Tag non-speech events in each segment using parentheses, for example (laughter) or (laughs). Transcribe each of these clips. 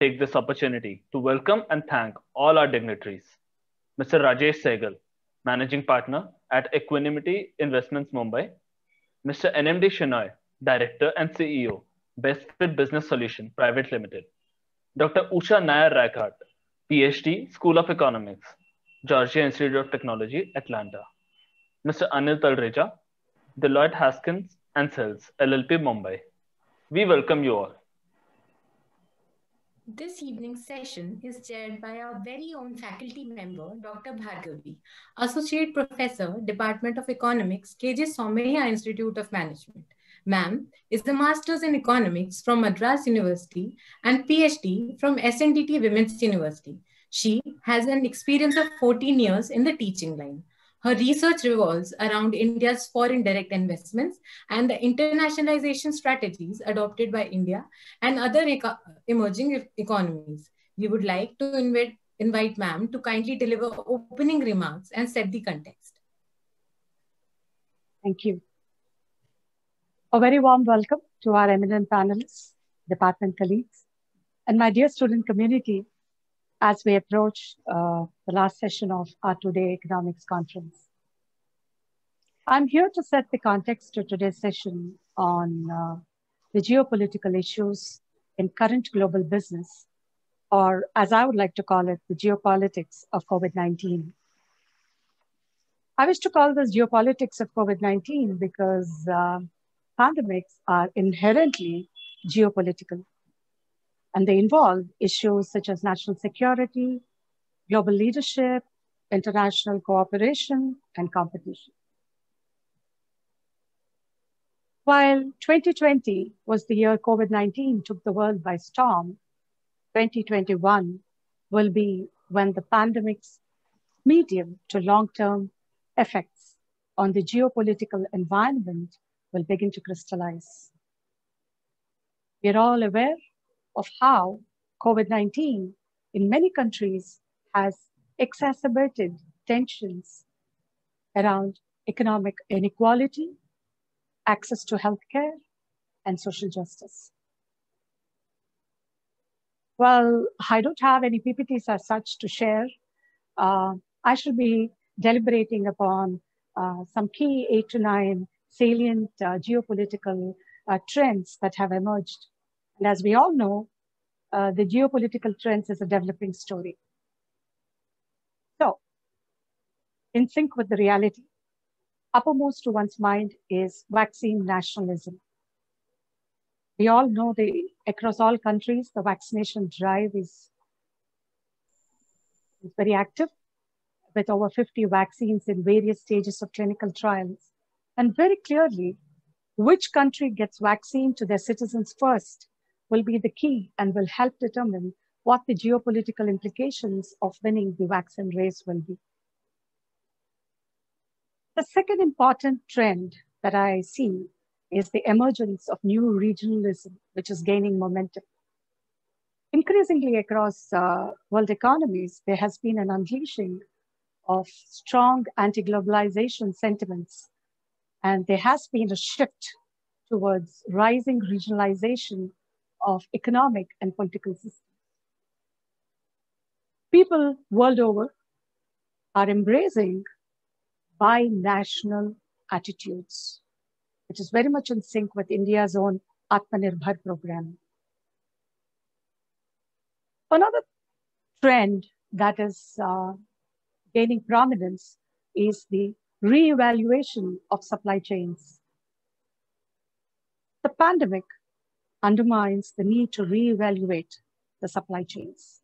take this opportunity to welcome and thank all our dignitaries. Mr. Rajesh Sehgal, Managing Partner at Equanimity Investments Mumbai. Mr. NMD Shenoy, Director and CEO, Best Fit Business Solution Private Limited. Dr. Usha Nair Reichert, PhD, School of Economics, Georgia Institute of Technology, Atlanta. Mr. Anil Talreja, Deloitte Haskins and Sells, LLP, Mumbai. We welcome you all. This evening's session is chaired by our very own faculty member, Dr. Bhargavi, Associate Professor, Department of Economics, KJ Somaiya Institute of Management. Ma'am is the Master's in Economics from Madras University and PhD from SNDT Women's University. She has an experience of 14 years in the teaching line. Her research revolves around India's foreign direct investments and the internationalization strategies adopted by India and other emerging economies. We would like to invite, invite ma'am to kindly deliver opening remarks and set the context. Thank you. A very warm welcome to our eminent panelists, department colleagues, and my dear student community as we approach uh, the last session of our Today Economics Conference. I'm here to set the context to today's session on uh, the geopolitical issues in current global business, or as I would like to call it, the geopolitics of COVID-19. I wish to call this geopolitics of COVID-19 because uh, pandemics are inherently geopolitical and they involve issues such as national security, global leadership, international cooperation, and competition. While 2020 was the year COVID-19 took the world by storm, 2021 will be when the pandemic's medium to long-term effects on the geopolitical environment will begin to crystallize. We're all aware of how COVID-19 in many countries has exacerbated tensions around economic inequality, access to healthcare, and social justice. Well, I don't have any PPTs as such to share. Uh, I shall be deliberating upon uh, some key eight to nine salient uh, geopolitical uh, trends that have emerged and as we all know, uh, the geopolitical trends is a developing story. So, in sync with the reality, uppermost to one's mind is vaccine nationalism. We all know the across all countries, the vaccination drive is, is very active with over 50 vaccines in various stages of clinical trials. And very clearly, which country gets vaccine to their citizens first will be the key and will help determine what the geopolitical implications of winning the vaccine race will be. The second important trend that I see is the emergence of new regionalism, which is gaining momentum. Increasingly across uh, world economies, there has been an unleashing of strong anti-globalization sentiments. And there has been a shift towards rising regionalization of economic and political systems. People world over are embracing binational attitudes, which is very much in sync with India's own Atmanirbhar program. Another trend that is uh, gaining prominence is the reevaluation of supply chains. The pandemic undermines the need to reevaluate the supply chains.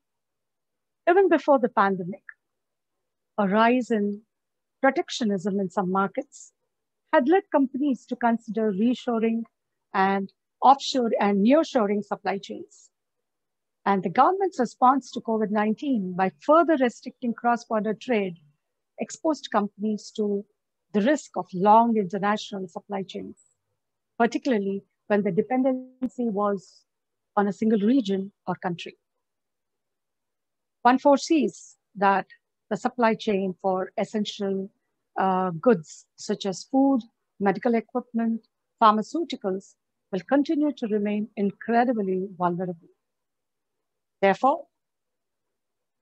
Even before the pandemic, a rise in protectionism in some markets had led companies to consider reshoring and offshore and nearshoring supply chains. And the government's response to COVID-19 by further restricting cross-border trade exposed companies to the risk of long international supply chains, particularly when the dependency was on a single region or country. One foresees that the supply chain for essential uh, goods such as food, medical equipment, pharmaceuticals will continue to remain incredibly vulnerable. Therefore,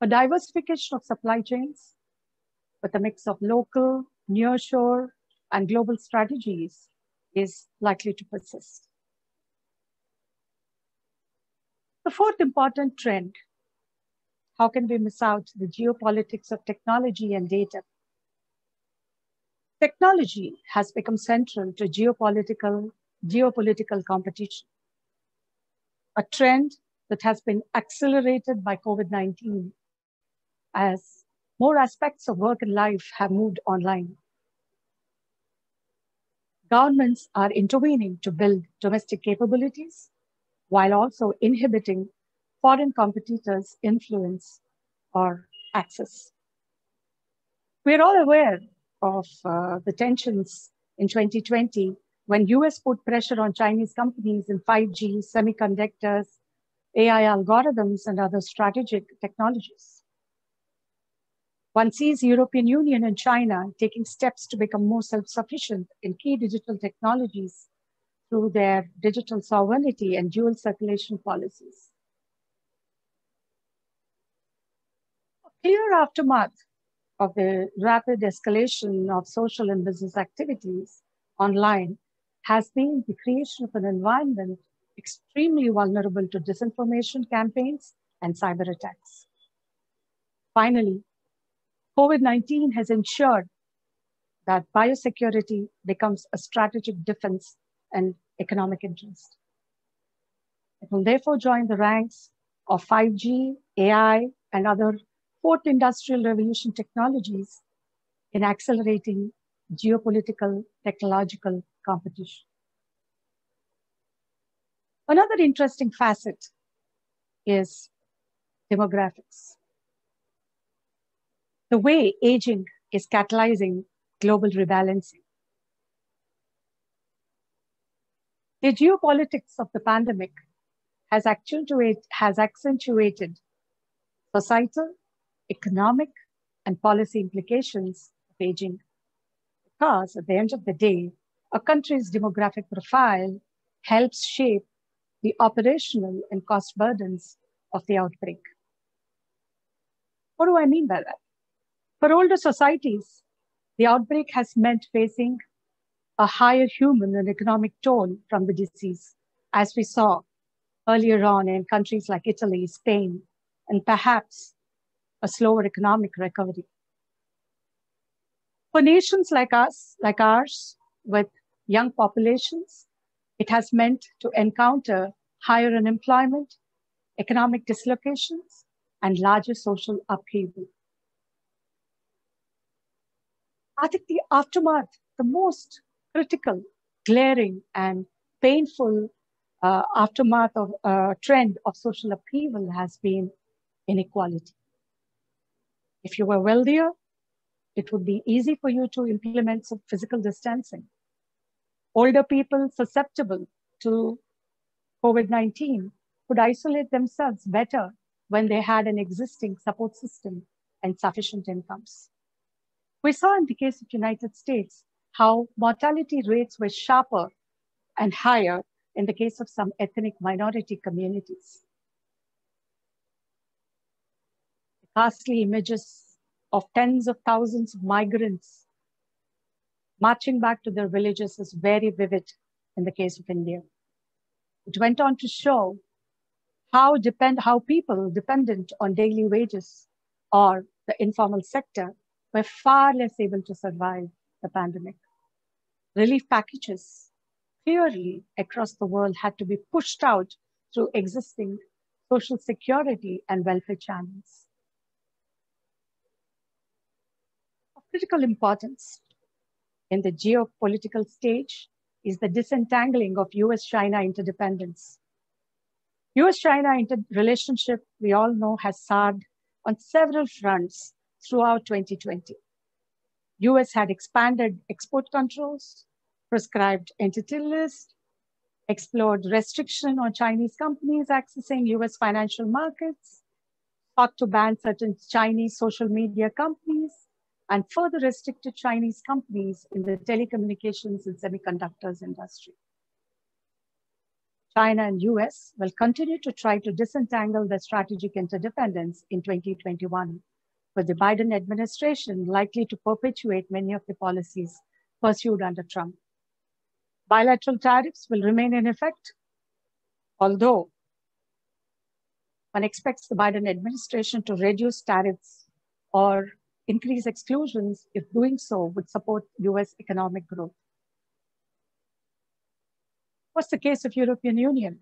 a diversification of supply chains with a mix of local, nearshore, and global strategies is likely to persist. The fourth important trend, how can we miss out the geopolitics of technology and data? Technology has become central to geopolitical, geopolitical competition, a trend that has been accelerated by COVID-19 as more aspects of work and life have moved online. Governments are intervening to build domestic capabilities while also inhibiting foreign competitors' influence or access. We're all aware of uh, the tensions in 2020 when US put pressure on Chinese companies in 5G, semiconductors, AI algorithms, and other strategic technologies. One sees European Union and China taking steps to become more self-sufficient in key digital technologies through their digital sovereignty and dual circulation policies. A clear aftermath of the rapid escalation of social and business activities online has been the creation of an environment extremely vulnerable to disinformation campaigns and cyber attacks. Finally, COVID-19 has ensured that biosecurity becomes a strategic defense and economic interest. It will therefore join the ranks of 5G, AI, and other fourth industrial revolution technologies in accelerating geopolitical technological competition. Another interesting facet is demographics the way aging is catalyzing global rebalancing. The geopolitics of the pandemic has, has accentuated societal, economic, and policy implications of aging. Because at the end of the day, a country's demographic profile helps shape the operational and cost burdens of the outbreak. What do I mean by that? For older societies, the outbreak has meant facing a higher human and economic toll from the disease, as we saw earlier on in countries like Italy, Spain, and perhaps a slower economic recovery. For nations like us, like ours, with young populations, it has meant to encounter higher unemployment, economic dislocations, and larger social upheaval. I think the aftermath, the most critical, glaring, and painful uh, aftermath of uh, trend of social upheaval has been inequality. If you were wealthier, it would be easy for you to implement some physical distancing. Older people susceptible to COVID-19 could isolate themselves better when they had an existing support system and sufficient incomes. We saw in the case of United States how mortality rates were sharper and higher in the case of some ethnic minority communities. Ghastly images of tens of thousands of migrants marching back to their villages is very vivid in the case of India. It went on to show how depend how people dependent on daily wages or the informal sector were far less able to survive the pandemic. Relief packages clearly across the world had to be pushed out through existing social security and welfare channels. Of critical importance in the geopolitical stage is the disentangling of US-China interdependence. US-China inter relationship, we all know, has soured on several fronts throughout 2020. US had expanded export controls, prescribed entity list, explored restriction on Chinese companies accessing US financial markets, sought to ban certain Chinese social media companies, and further restricted Chinese companies in the telecommunications and semiconductors industry. China and US will continue to try to disentangle their strategic interdependence in 2021, with the Biden administration likely to perpetuate many of the policies pursued under Trump. Bilateral tariffs will remain in effect, although one expects the Biden administration to reduce tariffs or increase exclusions if doing so would support US economic growth. What's the case of European Union?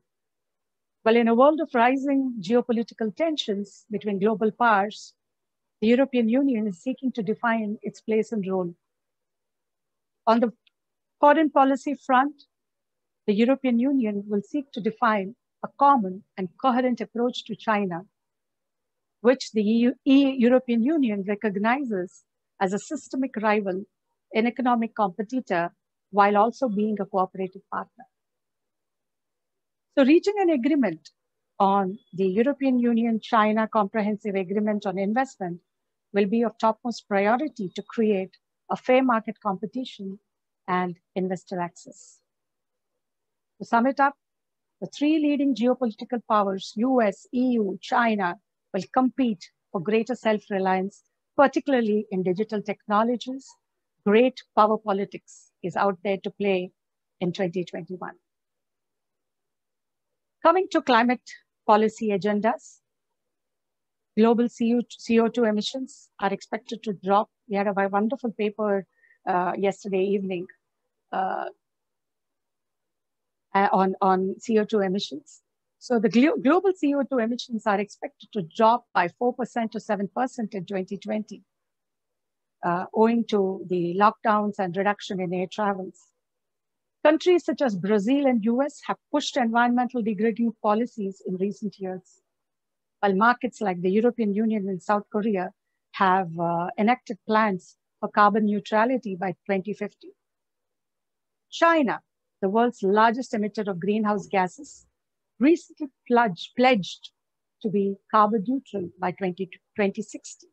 Well, in a world of rising geopolitical tensions between global powers, the European Union is seeking to define its place and role. On the foreign policy front, the European Union will seek to define a common and coherent approach to China, which the EU, European Union recognizes as a systemic rival, an economic competitor, while also being a cooperative partner. So reaching an agreement on the European Union China Comprehensive Agreement on Investment will be of topmost priority to create a fair market competition and investor access. To sum it up, the three leading geopolitical powers, US, EU, China, will compete for greater self-reliance, particularly in digital technologies. Great power politics is out there to play in 2021. Coming to climate policy agendas, global CO2 emissions are expected to drop. We had a wonderful paper uh, yesterday evening uh, on, on CO2 emissions. So the global CO2 emissions are expected to drop by 4% to 7% in 2020, uh, owing to the lockdowns and reduction in air travels. Countries such as Brazil and US have pushed environmental degrading policies in recent years, while markets like the European Union and South Korea have uh, enacted plans for carbon neutrality by 2050. China, the world's largest emitter of greenhouse gases, recently pledged, pledged to be carbon neutral by 20, 2060.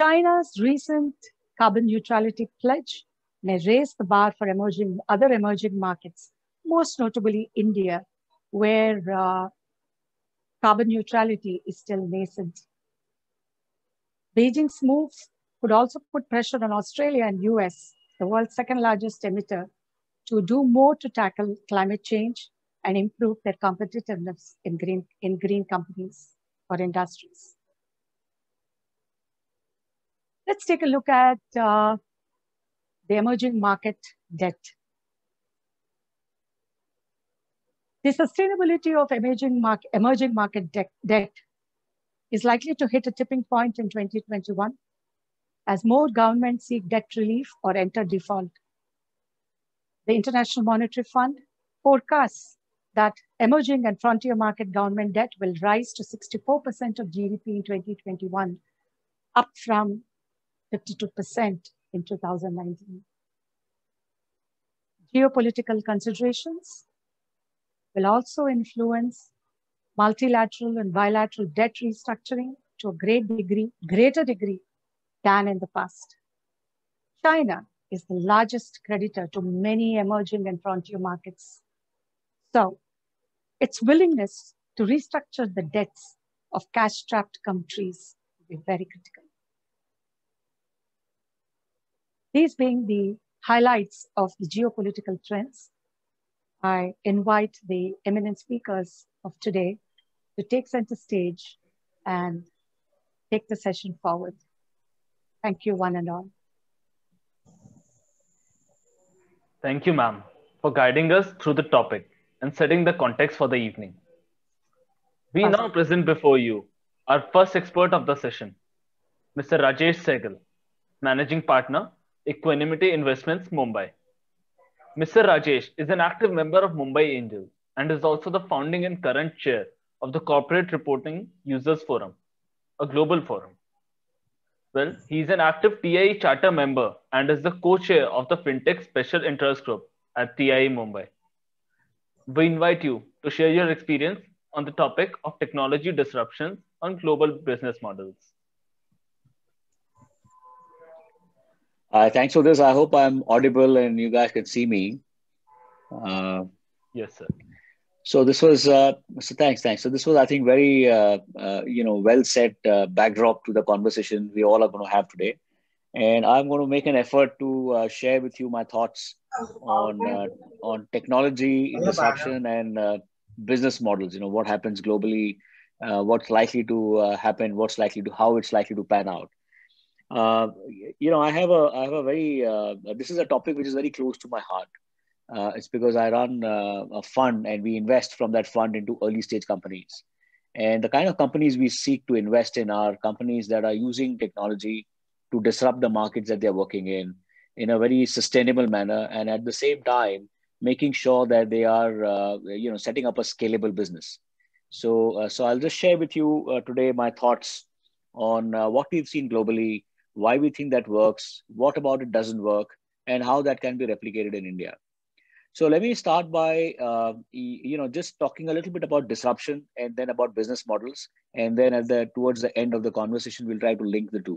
China's recent carbon neutrality pledge may raise the bar for emerging other emerging markets, most notably India, where uh, carbon neutrality is still nascent. Beijing's moves could also put pressure on Australia and US, the world's second largest emitter, to do more to tackle climate change and improve their competitiveness in green, in green companies or industries. Let's take a look at uh, the emerging market debt. The sustainability of emerging, market, emerging market debt, debt is likely to hit a tipping point in 2021 as more governments seek debt relief or enter default. The International Monetary Fund forecasts that emerging and frontier market government debt will rise to 64% of GDP in 2021, up from 52% in 2019. Geopolitical considerations will also influence multilateral and bilateral debt restructuring to a great degree, greater degree than in the past. China is the largest creditor to many emerging and frontier markets. So its willingness to restructure the debts of cash-strapped countries will be very critical. These being the highlights of the geopolitical trends, I invite the eminent speakers of today to take center stage and take the session forward. Thank you, one and all. Thank you, ma'am, for guiding us through the topic and setting the context for the evening. We awesome. now present before you our first expert of the session, Mr. Rajesh Sehgal, Managing Partner Equanimity Investments, Mumbai. Mr. Rajesh is an active member of Mumbai Angels and is also the founding and current chair of the Corporate Reporting Users Forum, a global forum. Well, he is an active TIE charter member and is the co-chair of the FinTech Special Interest Group at TIE Mumbai. We invite you to share your experience on the topic of technology disruptions on global business models. Uh, thanks for this. I hope I'm audible and you guys can see me. Uh, yes, sir. So this was uh, so thanks, thanks. So this was, I think, very uh, uh, you know well set uh, backdrop to the conversation we all are going to have today, and I'm going to make an effort to uh, share with you my thoughts on uh, on technology disruption and business models. You know what happens globally, what's likely to happen, what's likely to how it's likely to pan out. You know, I have a I have a very this is a topic which is very close to my heart uh, it's because I run uh, a fund and we invest from that fund into early stage companies. And the kind of companies we seek to invest in are companies that are using technology to disrupt the markets that they're working in in a very sustainable manner. And at the same time, making sure that they are, uh, you know, setting up a scalable business. So, uh, so I'll just share with you uh, today my thoughts on uh, what we've seen globally, why we think that works, what about it doesn't work, and how that can be replicated in India. So let me start by, uh, you know, just talking a little bit about disruption and then about business models. And then at the, towards the end of the conversation, we'll try to link the two.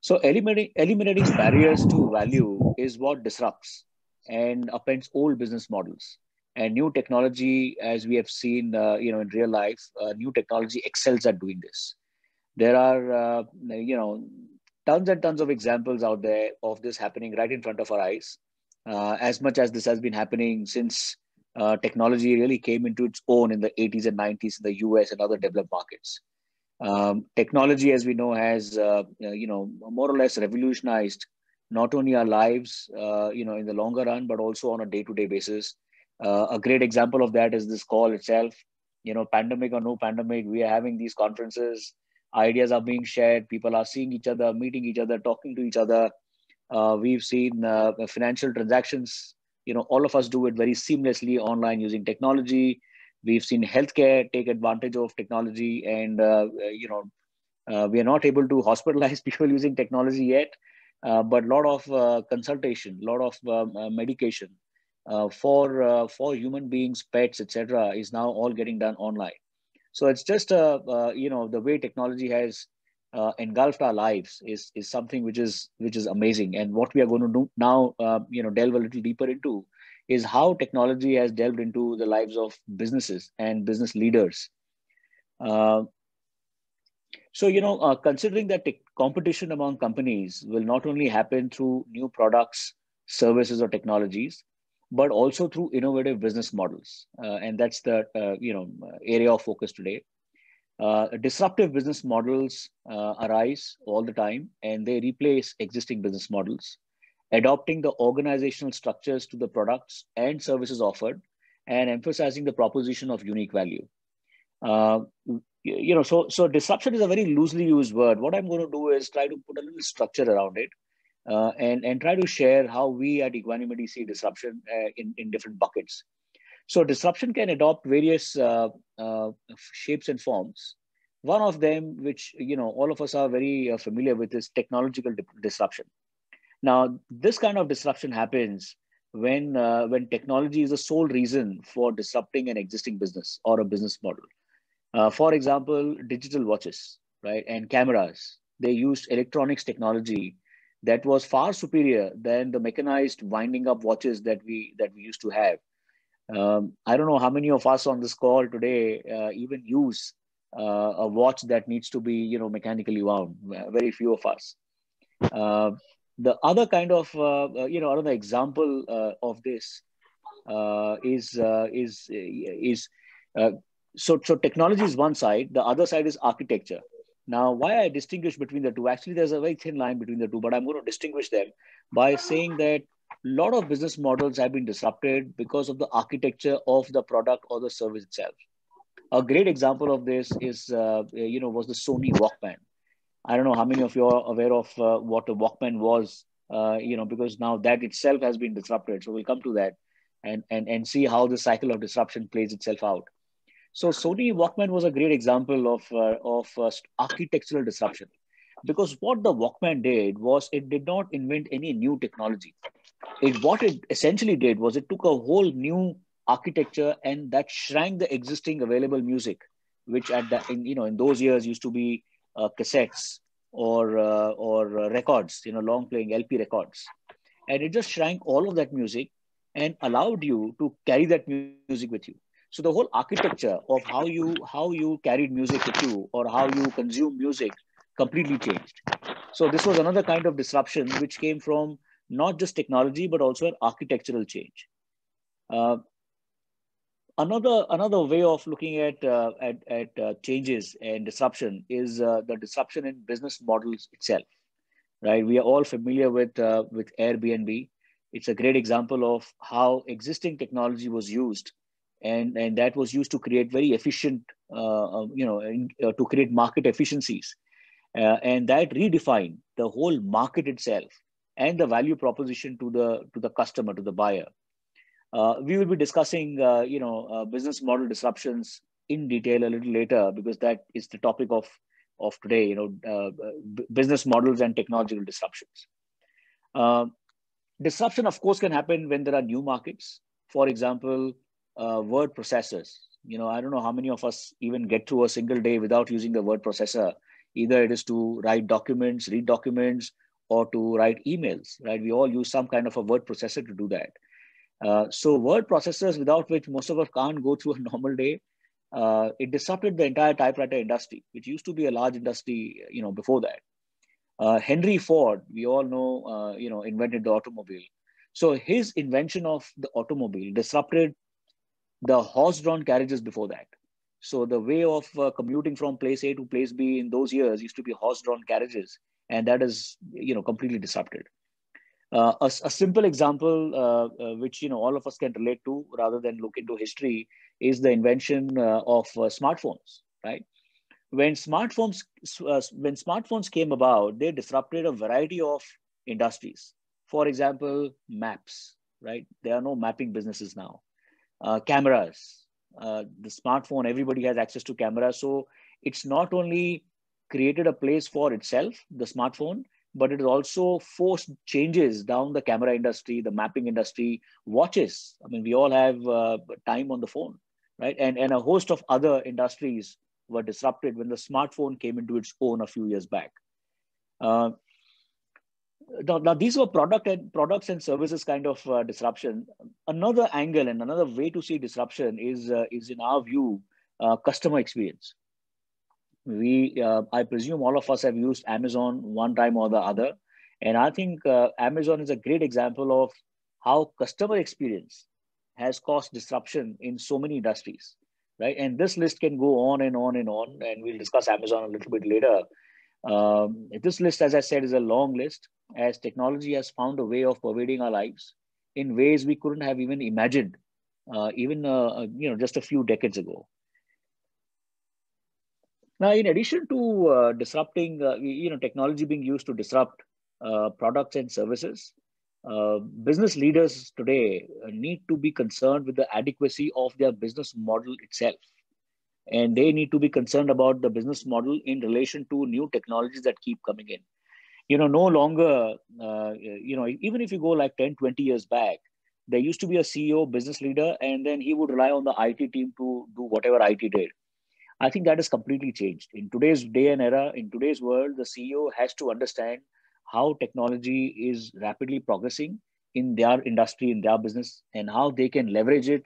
So eliminating, eliminating barriers to value is what disrupts and upends old business models. And new technology, as we have seen, uh, you know, in real life, uh, new technology excels at doing this. There are, uh, you know, tons and tons of examples out there of this happening right in front of our eyes uh, as much as this has been happening since uh, technology really came into its own in the 80s and 90s in the US and other developed markets. Um, technology, as we know, has uh, uh, you know more or less revolutionized not only our lives, uh, you know, in the longer run, but also on a day-to-day basis. Uh, a great example of that is this call itself. You know, pandemic or no pandemic, we are having these conferences. Ideas are being shared. People are seeing each other, meeting each other, talking to each other uh, we've seen uh, financial transactions. You know, all of us do it very seamlessly online using technology. We've seen healthcare take advantage of technology, and uh, you know, uh, we are not able to hospitalize (laughs) people using technology yet, uh, but a lot of uh, consultation, a lot of um, medication for for human beings, pets, etc., is now all getting done online. So it's just a you know the way technology has uh, engulfed our lives is is something which is which is amazing. And what we are going to do now, uh, you know, delve a little deeper into is how technology has delved into the lives of businesses and business leaders. Uh, so you know, uh, considering that competition among companies will not only happen through new products, services, or technologies, but also through innovative business models, uh, and that's the uh, you know area of focus today. Uh, disruptive business models uh, arise all the time and they replace existing business models, adopting the organizational structures to the products and services offered and emphasizing the proposition of unique value. Uh, you know, so, so disruption is a very loosely used word. What I'm going to do is try to put a little structure around it uh, and, and try to share how we at Equanimity see disruption uh, in, in different buckets. So disruption can adopt various uh, uh, shapes and forms. One of them, which you know all of us are very uh, familiar with, is technological di disruption. Now, this kind of disruption happens when uh, when technology is the sole reason for disrupting an existing business or a business model. For example, digital watches, right, and cameras. They used electronics technology that was far superior than the mechanized winding up watches that we that we used to have um, I don't know how many of us on this call today uh, even use uh, a watch that needs to be, you know, mechanically wound. Very few of us. Uh, the other kind of, uh, uh, you know, another example uh, of this is is is so so technology is one side. The other side is architecture. Now, why I distinguish between the two? Actually, there's a very thin line between the two, but I'm going to distinguish them by saying that a lot of business models have been disrupted because of the architecture of the product or the service itself. A great example of this is, uh, you know, was the Sony Walkman. I don't know how many of you are aware of uh, what a Walkman was, uh, you know, because now that itself has been disrupted. So we'll come to that and, and, and see how the cycle of disruption plays itself out. So Sony Walkman was a great example of, uh, of uh, architectural disruption. Because what the Walkman did was it did not invent any new technology. It what it essentially did was it took a whole new architecture and that shrank the existing available music which at that in you know in those years used to be uh, cassettes or uh, or uh, records you know long playing lp records. And it just shrank all of that music and allowed you to carry that music with you. So the whole architecture of how you how you carried music with you or how you consume music completely changed. So this was another kind of disruption which came from not just technology but also an architectural change. Uh, another another way of looking at uh, at, at uh, changes and disruption is uh, the disruption in business models itself. Right, we are all familiar with uh, with Airbnb. It's a great example of how existing technology was used and and that was used to create very efficient uh, uh you know in, uh, to create market efficiencies. Uh, and that redefined the whole market itself and the value proposition to the to the customer to the buyer. Uh, we will be discussing uh, you know business model disruptions in detail a little later because that is the topic of of today you know business models and technological disruptions. Disruption of course can happen when there are new markets. For example uh, word processors. You know, I don't know how many of us even get through a single day without using the word processor. Either it is to write documents, read documents, or to write emails, right? We all use some kind of a word processor to do that. Uh, so word processors without which most of us can't go through a (laughs) normal day, uh, it disrupted the entire typewriter industry, which used to be a large industry, you know, before that. Uh, Henry Ford, we all know, uh, you know, invented the automobile. So his invention of the automobile disrupted the horse-drawn carriages before that. So the way of uh, commuting from place A to place B in those years used to be horse-drawn carriages, and that is you know completely disrupted. Uh, a, a, simple example, uh, uh which you know all of us can relate to, rather than look into history, is the invention uh, of uh, smartphones. Right? When smartphones when smartphones came about, they disrupted a variety of industries. For example, maps. Right? There are no mapping businesses now uh, cameras. Uh, the smartphone, everybody has access to cameras. So it's not only created a place for itself, the smartphone, but it has also forced changes down the camera industry, the mapping industry, watches. I mean, we all have uh, time on the phone, right? And, and a host of other industries were disrupted when the smartphone came into its own a few years back. Uh, now, now these were product and products and services kind of uh, disruption. Another angle and another way to see disruption is uh, is in our view uh, customer experience. We, uh, I presume, all of us have used Amazon one time or the other, and I think uh, Amazon is a great example of how customer experience has caused disruption in so many industries, right? And this list can go on and on and on, and we'll discuss Amazon a little bit later. Um, this list, as I said, is a long list as technology has found a way of pervading our lives in ways we couldn't have even imagined, uh, even uh, uh you know just a few decades ago. Now, in addition to uh, disrupting, uh, you know, technology being used to disrupt uh, products and services, business leaders today need to be concerned with the adequacy of their business model itself and they need to be concerned about the business model in relation to new technologies that keep coming in. You know no longer uh, you know even if you go like 10 20 years back there used to be a ceo business leader and then he would rely on the it team to do whatever it did. I think that has completely changed. In today's day and era in today's world the ceo has to understand how technology is rapidly progressing in their industry in their business and how they can leverage it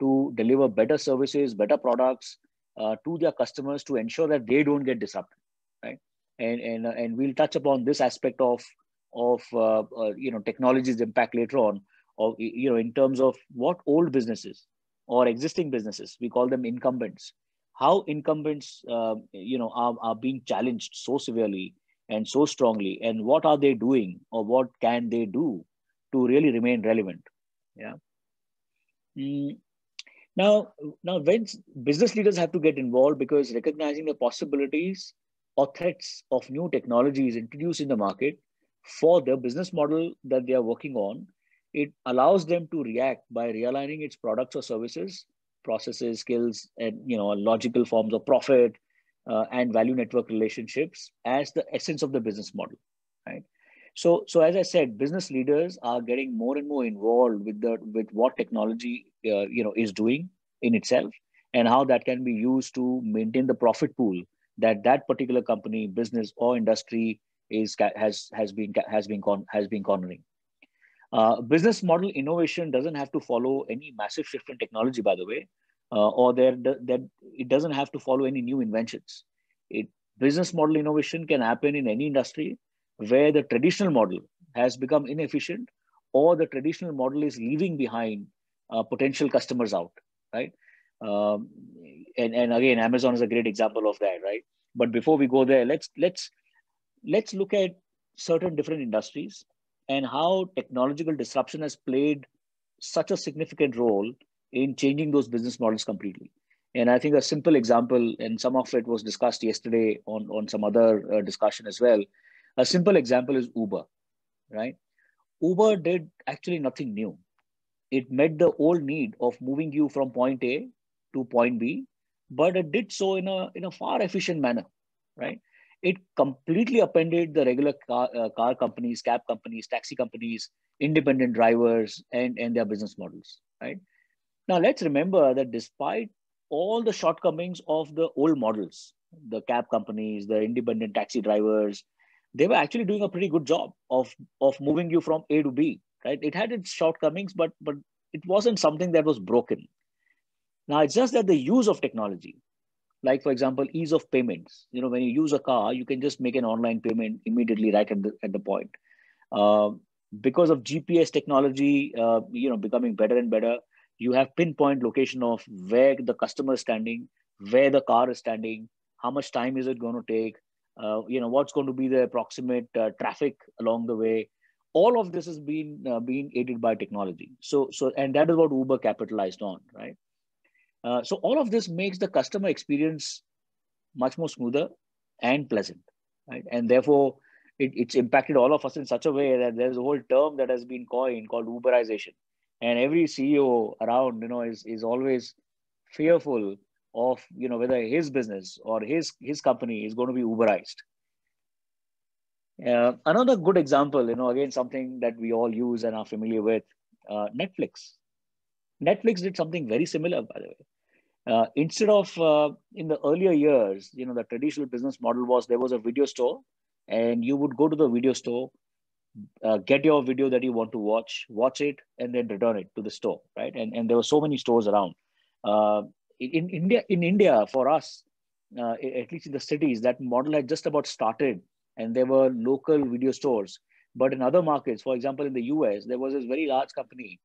to deliver better services better products uh, to their customers to ensure that they don't get disrupted right and and uh, and we'll touch upon this aspect of of uh, uh, you know technology's impact later on or you know in terms of what old businesses or existing businesses we call them incumbents how incumbents uh, you know are, are being challenged so severely and so strongly and what are they doing or what can they do to really remain relevant yeah mm. Now now when business leaders have to get involved because recognizing the possibilities or threats of new technologies introduced in the market for the business model that they are working on, it allows them to react by realigning its products or services, processes, skills, and you know logical forms of profit uh, and value network relationships as the essence of the business model, right? So, so as I said, business leaders are getting more and more involved with the with what technology uh, you know is doing in itself and how that can be used to maintain the profit pool that that particular company, business, or industry is has has been has been con, has been cornering. Uh, business model innovation doesn't have to follow any massive shift in technology, by the way, uh, or there that it doesn't have to follow any new inventions. It business model innovation can happen in any industry where the traditional model has become inefficient or the traditional model is leaving behind uh, potential customers out, right? Um, and, and again, Amazon is a great example of that, right? But before we go there, let's let's let's look at certain different industries and how technological disruption has played such a significant role in changing those business models completely. And I think a simple example, and some of it was discussed yesterday on, on some other uh, discussion as well. A simple example is Uber, right? Uber did actually nothing new. It met the old need of moving you from point A to point B, but it did so in a, in a far efficient manner, right? It completely upended the regular car, uh, car companies, cab companies, taxi companies, independent drivers, and, and their business models, right? Now, let's remember that despite all the shortcomings of the old models, the cab companies, the independent taxi drivers, they were actually doing a pretty good job of, of moving you from A to B, right? It had its shortcomings, but, but it wasn't something that was broken. Now, it's just that the use of technology, like for example, ease of payments, you know, when you use a car, you can just make an online payment immediately right at the, at the point. Uh, because of GPS technology, uh, you know, becoming better and better, you have pinpoint location of where the customer is standing, where the car is standing, how much time is it going to take, uh, you know, what's going to be the approximate uh, traffic along the way. All of this has been uh, being aided by technology. So, so, and that is what Uber capitalized on, right? Uh, so all of this makes the customer experience much more smoother and pleasant, right? And therefore, it, it's impacted all of us in such a way that there's a whole term that has been coined called Uberization, and every CEO around, you know, is is always fearful of you know whether his business or his his company is going to be Uberized. Uh, another good example, you know, again something that we all use and are familiar with, uh, Netflix. Netflix did something very similar, by the way. Uh, instead of uh, in the earlier years, you know, the traditional business model was there was a video store, and you would go to the video store, uh, get your video that you want to watch, watch it, and then return it to the store, right? And and there were so many stores around. Uh, in India, in India, for us, at least in the cities, that model had just about started, and there were local video stores. But in other markets, for example, in the US, there was this very large company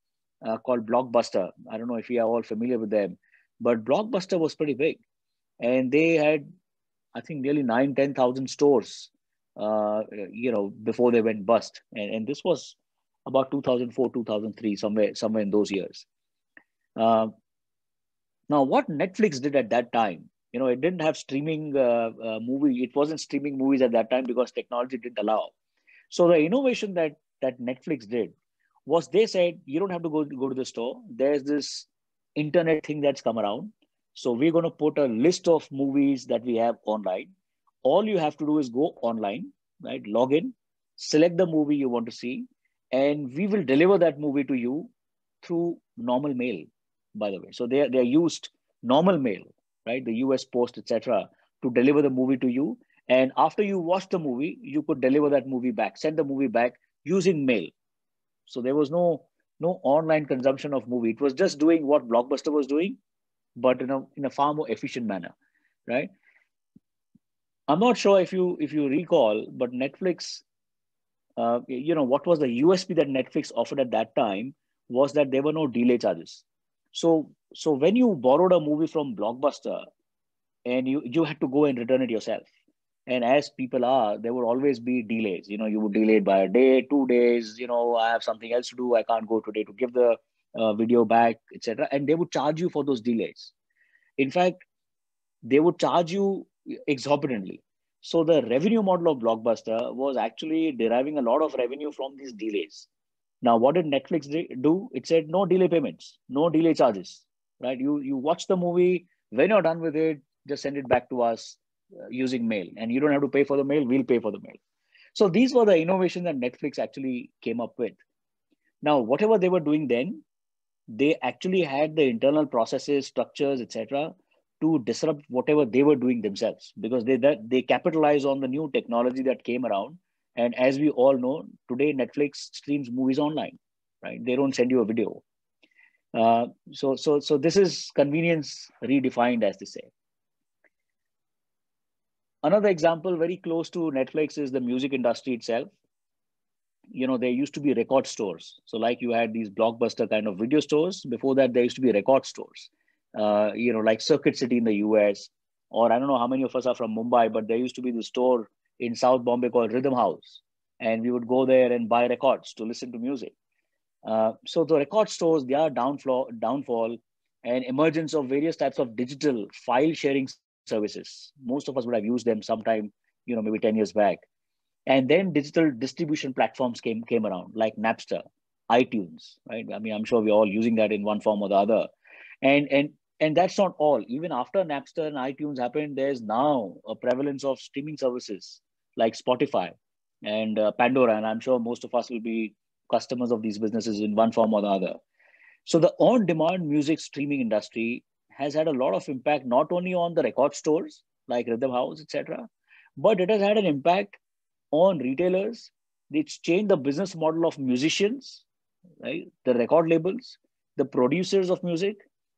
uh, called Blockbuster. I don't know if you are all familiar with them, but Blockbuster was pretty big, and they had, I think, nearly nine, nine, ten thousand stores. Uh, you know, before they went bust, and, and this was about 2004, 2003, somewhere, somewhere in those years. Uh, now, what Netflix did at that time, you know, it didn't have streaming uh, uh, movie. It wasn't streaming movies at that time because technology didn't allow. So the innovation that that Netflix did was they said you don't have to go go to the store. There's this internet thing that's come around. So we're going to put a list of movies that we have online. All you have to do is go online, right? Log in, select the movie you want to see, and we will deliver that movie to you through normal mail, by the way. So they they are used normal mail, right? The US Post, etc., to deliver the movie to you. And after you watch the movie, you could deliver that movie back, send the movie back using mail. So there was no no online consumption of movie. It was just doing what Blockbuster was doing, but in a in a far more efficient manner, right? I'm not sure if you if you recall, but Netflix, uh, you know, what was the USP that Netflix offered at that time was that there were no delay charges. So so when you borrowed a movie from Blockbuster, and you you had to go and return it yourself, and as people are there would always be delays. You know you would delay it by a day two days you know i have something else to do i can't go today to give the uh, video back etc and they would charge you for those delays. In fact they would charge you exorbitantly. So the revenue model of blockbuster was actually deriving a lot of revenue from these delays now what did netflix do? It said no delay payments no delay charges right? You you watch the movie when you're done with it just send it back to us uh, using mail. And you don't have to pay for the mail we'll pay for the mail. So these were the innovations that netflix actually came up with. Now whatever they were doing then they actually had the internal processes structures etc to disrupt whatever they were doing themselves. Because they that they capitalize on the new technology that came around and as we all know today netflix streams movies online right? They don't send you a video. Uh, so, so, so this is convenience redefined, as they say. Another example very close to Netflix is the music industry itself. You know, there used to be record stores. So, like you had these blockbuster kind of video stores. Before that, there used to be record stores. Uh, you know, like Circuit City in the US, or I don't know how many of us are from Mumbai, but there used to be the store in South Bombay called Rhythm House, and we would go there and buy records to listen to music. Uh, so the record stores, their downfall, downfall and emergence of various types of digital file sharing services. Most of us would have used them sometime, you know, maybe 10 years back. And then digital distribution platforms came, came around, like Napster, iTunes, right? I mean, I'm sure we're all using that in one form or the other. And, and, and that's not all. Even after Napster and iTunes happened, there's now a prevalence of streaming services like Spotify and uh, Pandora. And I'm sure most of us will be customers of these businesses in one form or the other. So the on-demand music streaming industry has had a lot of impact not only on the record stores like Rhythm House, etc., but it has had an impact on retailers. It's changed the business model of musicians, right? The record labels, the producers of music,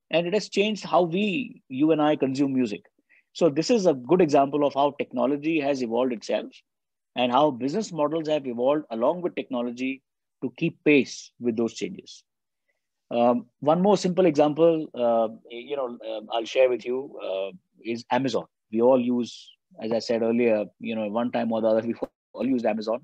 and it has changed how we, you and I, consume music. So this is a good example of how technology has evolved itself and how business models have evolved along with technology to keep pace with those changes. Um, one more simple example, uh, you know, uh, I'll share with you uh, is Amazon. We all use, as I said earlier, you know, one time or the other, (laughs) we all used Amazon.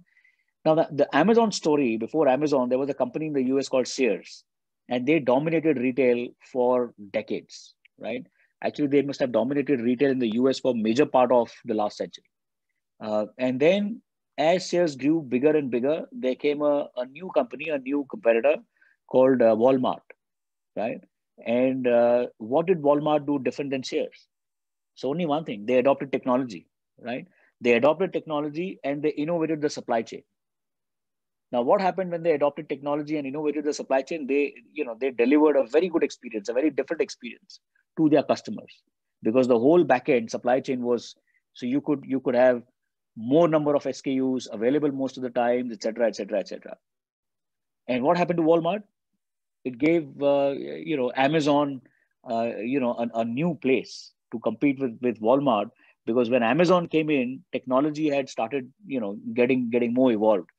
Now, the, the Amazon story before Amazon, there was a company in the US called Sears, and they dominated retail for decades, right? Actually, they must have dominated retail in the US for major part of the last century. Uh, and then as Sears grew bigger and bigger, there came a, a new company, a new competitor called uh, Walmart, right? And uh, what did Walmart do different than Sears? So only one thing, they adopted technology, right? They adopted technology and they innovated the supply chain. Now, what happened when they adopted technology and innovated the supply chain? They, you know, they delivered a very good experience, a very different experience to their customers because the whole backend supply chain was so you could you could have more number of SKUs available most of the time, etc., etc., etc. And what happened to Walmart? It gave uh, you know Amazon uh, you know a, a, new place to compete with with Walmart because when Amazon came in, technology had started you know getting getting more evolved.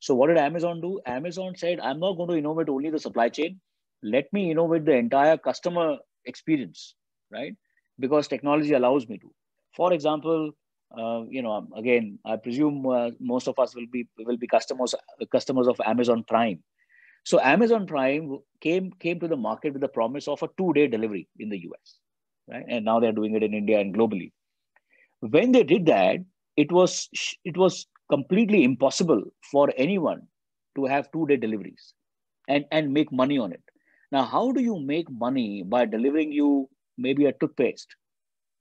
So what did Amazon do? Amazon said, I'm not going to innovate only the supply chain. Let me innovate the entire customer experience, right? Because technology allows me to. For example, uh, you know, again, I presume uh, most of us will be will be customers customers of Amazon Prime. So Amazon Prime came came to the market with the promise of a two day delivery in the US, right? And now they're doing it in India and globally. When they did that, it was it was completely impossible for anyone to have two day deliveries and and make money on it. Now, how do you make money by delivering you maybe a toothpaste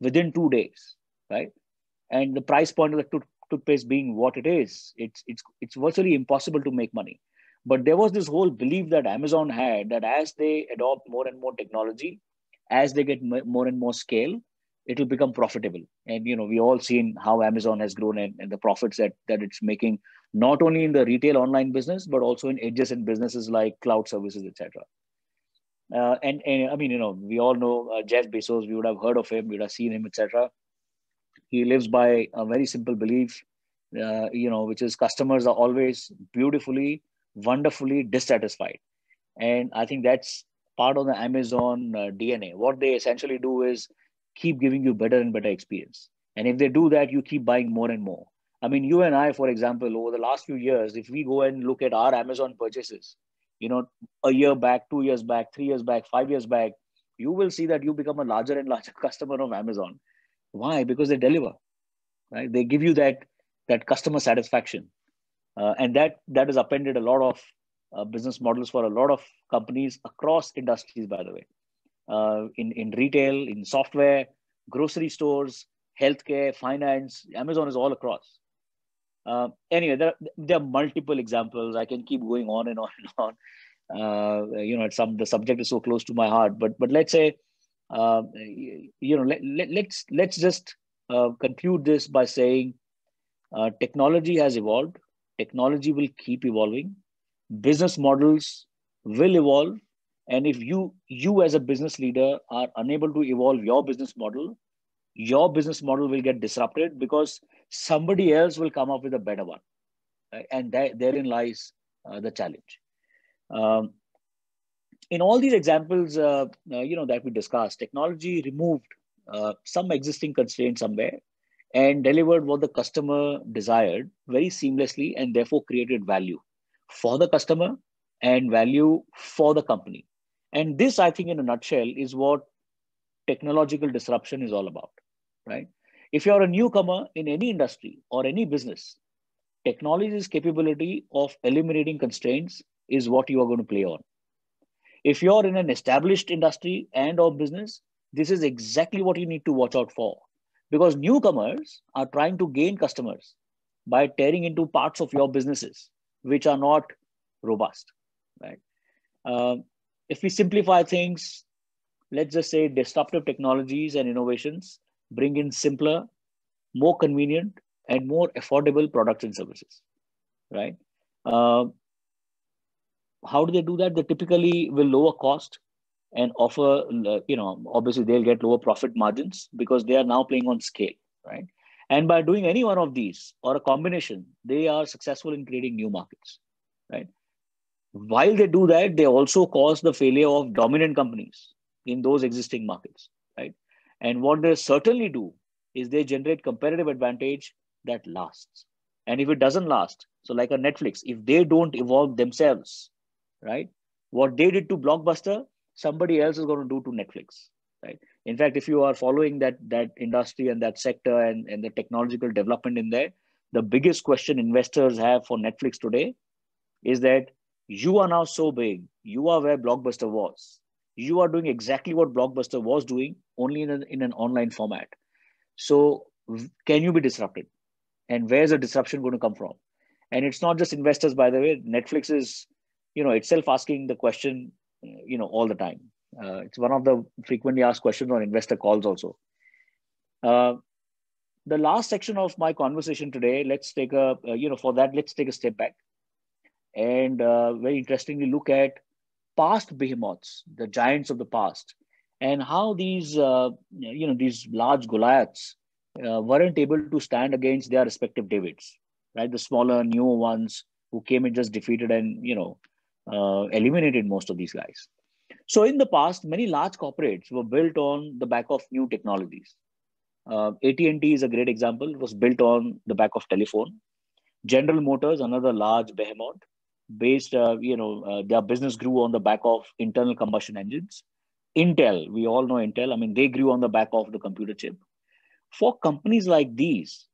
within two days, right? and the price point of the tooth- toothpaste being what it is, it's it's it's virtually impossible to make money. But there was this whole belief that Amazon had that as they adopt more and more technology, as they get more and more scale, it will become profitable. And you know, we all seen how Amazon has grown and, and the profits that that it's making, not only in the retail online business, but also in adjacent businesses like cloud services, etc. Uh, and, and I mean, you know, we all know uh, Jeff Bezos. We would have heard of him. We would have seen him, etc he lives by a very simple belief uh, you know which is customers are always beautifully wonderfully dissatisfied and i think that's part of the amazon uh, dna what they essentially do is keep giving you better and better experience and if they do that you keep buying more and more i mean you and i for example over the last few years if we go and look at our amazon purchases you know a year back two years back three years back five years back you will see that you become a larger and larger (laughs) customer of amazon why? Because they deliver, right? They give you that that customer satisfaction, uh, and that that has appended a lot of uh, business models for a lot of companies across industries. By the way, uh, in in retail, in software, grocery stores, healthcare, finance, Amazon is all across. Uh, anyway, there, there are multiple examples. I can keep going on and on and on. Uh, you know, some the subject is so close to my heart. But but let's say uh, you know, let, let, let's let's just uh, conclude this by saying uh, technology has evolved. Technology will keep evolving. Business models will evolve. And if you, you as a business leader are unable to evolve your business model, your business model will get disrupted because somebody else will come up with a better one. Right? And that, therein lies uh, the challenge. Um, in all these examples, uh, uh, you know, that we discussed, technology removed uh, some existing constraints somewhere and delivered what the customer desired very seamlessly and therefore created value for the customer and value for the company. And this, I think, in a nutshell, is what technological disruption is all about, right? If you're a newcomer in any industry or any business, technology's capability of eliminating constraints is what you are going to play on. If you're in an established industry and or business, this is exactly what you need to watch out for because newcomers are trying to gain customers by tearing into parts of your businesses which are not robust right um, if we simplify things let's just say disruptive technologies and innovations bring in simpler more convenient and more affordable products and services right uh, how do they do that they typically will lower cost and offer, you know, obviously they'll get lower profit margins because they are now playing on scale, right? And by doing any one of these or a combination, they are successful in creating new markets, right? While they do that, they also cause the failure of dominant companies in those existing markets? And what they certainly do is they generate competitive advantage that lasts. And if it doesn't last, so like a Netflix, if they don't evolve themselves, right? What they did to Blockbuster, somebody else is going to do to Netflix, right? In fact, if you are following that that industry and that sector and, and the technological development in there, the biggest question investors have for Netflix today is that you are now so big, you are where Blockbuster was. You are doing exactly what Blockbuster was doing, only in, a, in an online format. So, can you be disrupted? And where's the disruption going to come from? And it's not just investors, by the way. Netflix is, you know, itself asking the question you know all the time. Uh, it's one of the frequently asked questions on investor calls also. Uh, the last section of my conversation today, let's take a uh, you know for that let's take a step back and uh, very interestingly look at past behemoths, the giants of the past, and how these uh, you know these large Goliaths uh, weren't able to stand against their respective Davids, right? The smaller, newer ones who came and just defeated and you know uh, eliminated most of these guys. So in the past, many large corporates were built on the back of new technologies. Uh, AT&T is a great example. Was built on the back of telephone. General Motors, another large behemoth, based, uh, you know, uh, their business grew on the back of internal combustion engines. Intel, we all know Intel. I mean, they grew on the back of the computer chip. For companies like these,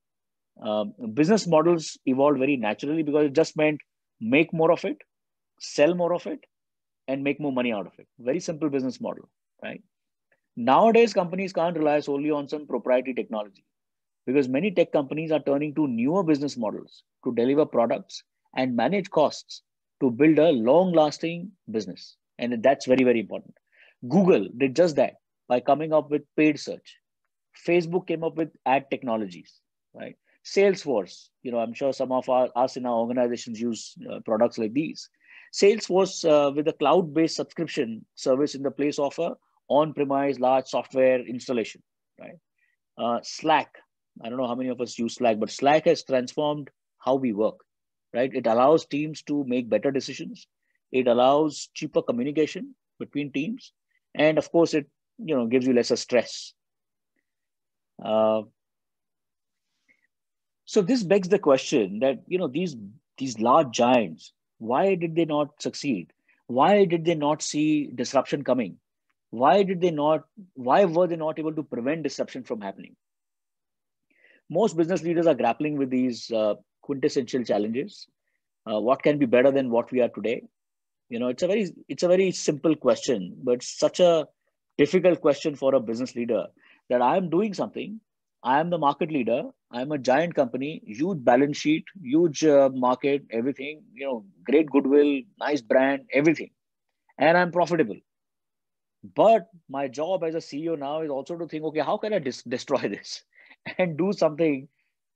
uh, business models evolved very naturally because it just meant make more of it sell more of it, and make more money out of it. Very simple business model, right? Nowadays, companies can't rely solely on some proprietary technology because many tech companies are turning to newer business models to deliver products and manage costs to build a long lasting business. And that's very, very important. Google did just that by coming up with paid search. Facebook came up with ad technologies, right? Salesforce, you know, I'm sure some of our, us in our organizations use uh, products like these. Salesforce uh, with a cloud-based subscription service in the place of a on-premise large software installation, right? Uh, Slack, I don't know how many of us use Slack, but Slack has transformed how we work, right? It allows teams to make better decisions. It allows cheaper communication between teams, and of course, it you know gives you lesser stress. Uh, so this begs the question that you know these these large giants why did they not succeed? Why did they not see disruption coming? Why did they not, why were they not able to prevent disruption from happening? Most business leaders are grappling with these uh, quintessential challenges. Uh, what can be better than what we are today? You know, it's a very, it's a very simple question, but such a difficult question for a business leader that I'm doing something I am the market leader. I'm a giant company, huge balance sheet, huge uh, market, everything, you know, great goodwill, nice brand, everything. And I'm profitable. But my job as a CEO now is also to think, okay, how can I dis- destroy (laughs) this and do something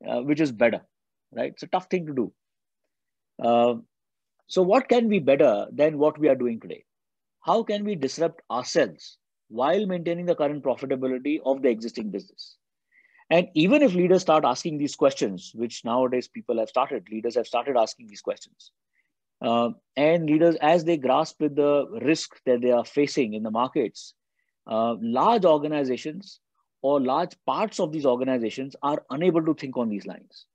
uh, which is better, right? It's a tough thing to do. Uh, So, what can be better than what we are doing today? How can we disrupt ourselves while maintaining the current profitability of the existing business? And even if leaders start asking these questions, which nowadays people have started, leaders have started asking these questions. Uh, and leaders, as they grasp with the risk that they are facing in the markets, uh, large organizations or large parts of these organizations are unable to think on these lines.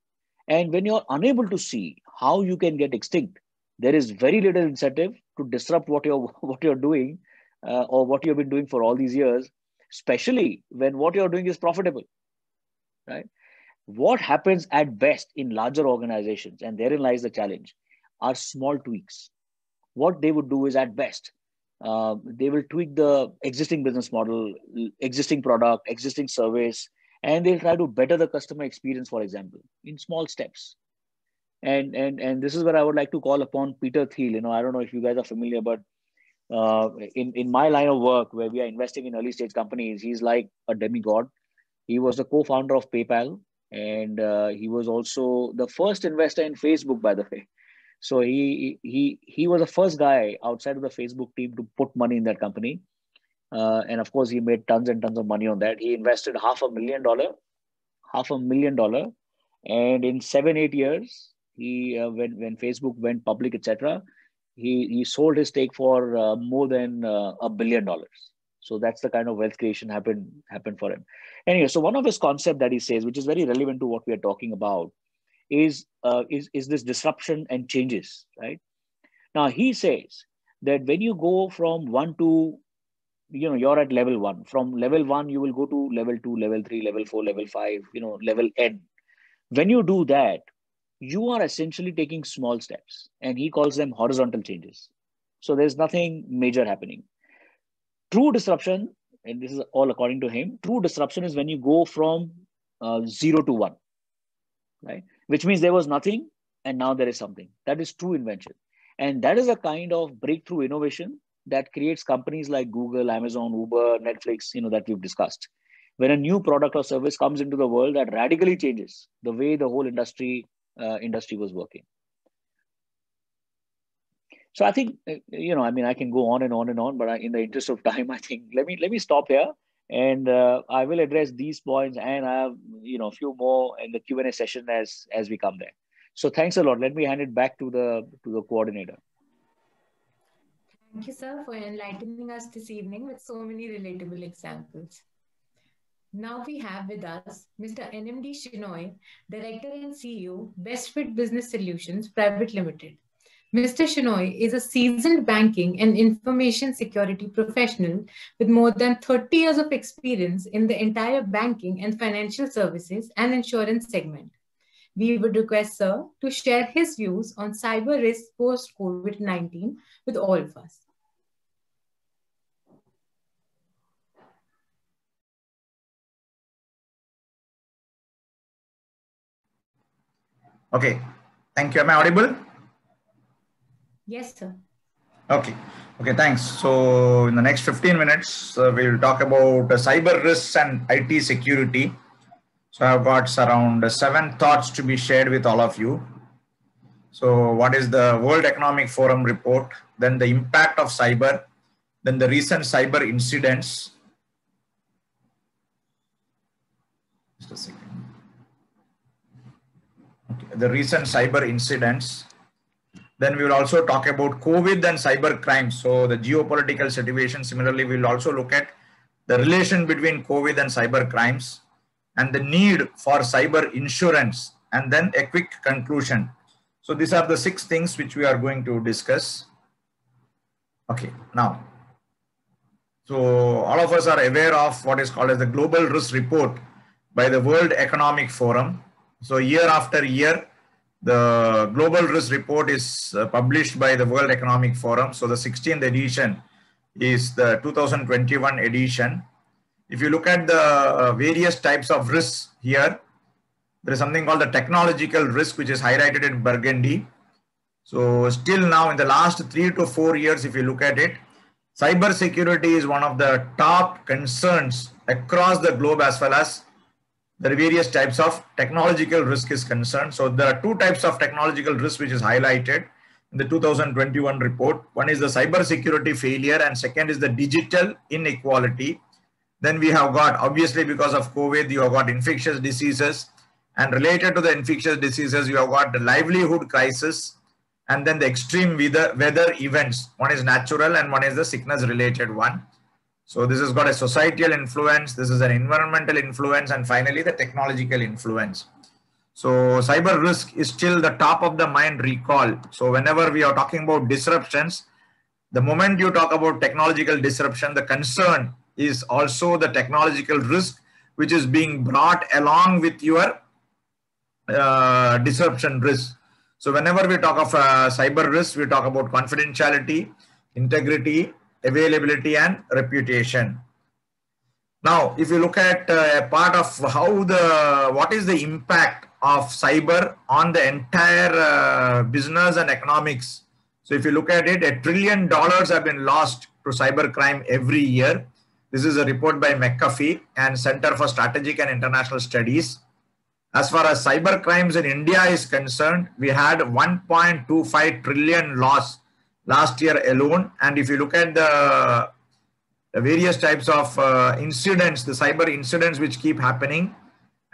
And when you're unable to see how you can get extinct, there is very little incentive to disrupt what you're (laughs) what you're doing uh, or what you've been doing for all these years, especially when what you're doing is profitable right? What happens at best in larger organizations, and therein lies the challenge, are small tweaks. What they would do is at best, uh, they will tweak the existing business model, existing product, existing service, and they'll try to better the customer experience, for example, in small steps. And, and, and this is where I would like to call upon Peter Thiel. You know, I don't know if you guys are familiar, but uh, in, in my line of work where we are investing in early stage companies, he's like a demigod he was the co-founder of PayPal, and uh, he was also the first investor in Facebook, by the way. So he he he was the first guy outside of the Facebook team to put money in that company, uh, and of course he made tons and tons of money on that. He invested half a million dollar, half a million dollar, and in seven eight years, he uh, when when Facebook went public, etc., he he sold his stake for uh, more than uh, a billion dollars. So that's the kind of wealth creation happened happened for him. Anyway, so one of his concept that he says, which is very relevant to what we are talking about, is uh, is is this disruption and changes, right? Now he says that when you go from one to you know you're at level one from level one you will go to level two level three level four level five you know level n when you do that you are essentially taking small steps and he calls them horizontal changes so there's nothing major happening True disruption, and this is all according to him, true disruption is when you go from uh, zero to one, right? Which means there was nothing and now there is something. That is true invention. And that is a kind of breakthrough innovation that creates companies like Google, Amazon, Uber, Netflix, you know, that we've discussed. When a new product or service comes into the world that radically changes the way the whole industry uh, industry was working. So I think uh, you know, I mean, I can go on and on and on, but in the interest of (laughs) time, I think let me let me stop here, and uh, I will address these points, and I have you know a few more in the Q and A session as as we come there. So thanks a lot. Let me hand it back to the to the coordinator. Thank you, sir, for enlightening us this evening with so many relatable examples. Now we have with us Mr. NMD Shenoy, Director and CEO, Bestfit Business Solutions Private Limited. Mr. Shenoy is a seasoned banking and information security professional with more than 30 years of experience in the entire banking and financial services and insurance segment. We would request Sir to share his views on cyber risk post COVID 19 with all of us. Okay, thank you. Am I audible? Yes, sir. Okay. Okay, thanks. So in the next 15 minutes, uh, we'll talk about uh, cyber risks and IT security. So I've got around seven thoughts to be shared with all of you. So what is the World Economic Forum report, then the impact of cyber, then the recent cyber incidents. Just a second. The recent cyber incidents, then we will also talk about COVID and cyber crimes. So the geopolitical situation, similarly, we'll also look at the relation between COVID and cyber crimes and the need for cyber insurance and then a quick conclusion. So these are the six things which we are going to discuss. Okay, now, so all of us are aware of what is called as the Global Risk Report by the World Economic Forum. So year after year, the Global Risk Report is uh, published by the World Economic Forum. So the 16th edition is the 2021 edition. If you look at the uh, various types of risks here, there is something called the technological risk, which is highlighted in burgundy. So still now in the last three to four years, if you look at it, cyber security is one of the top concerns across the globe as well as there are various types of technological risk is concerned. So there are two types of technological risk which is highlighted. in the 2021 report. One is the cyber security failure and second is the digital inequality. Then we have got, obviously because of COVID, you have got infectious diseases and related to the infectious diseases, you have got the livelihood crisis and then the extreme weather, weather events. One is natural and one is the sickness related one. So this has got a societal influence, this is an environmental influence, and finally the technological influence. So cyber risk is still the top of the mind recall. So whenever we are talking about disruptions, the moment you talk about technological disruption, the concern is also the technological risk which is being brought along with your uh, disruption risk. So whenever we talk of uh, cyber risk, we talk about confidentiality, integrity, availability and reputation. Now, if you look at uh, a part of how the, what is the impact of cyber on the entire uh, business and economics. So if you look at it, a trillion dollars have been lost to cyber crime every year. This is a report by McAfee and Center for Strategic and International Studies. As far as cyber crimes in India is concerned, we had 1.25 trillion loss last year alone. And if you look at the, the various types of uh, incidents, the cyber incidents which keep happening,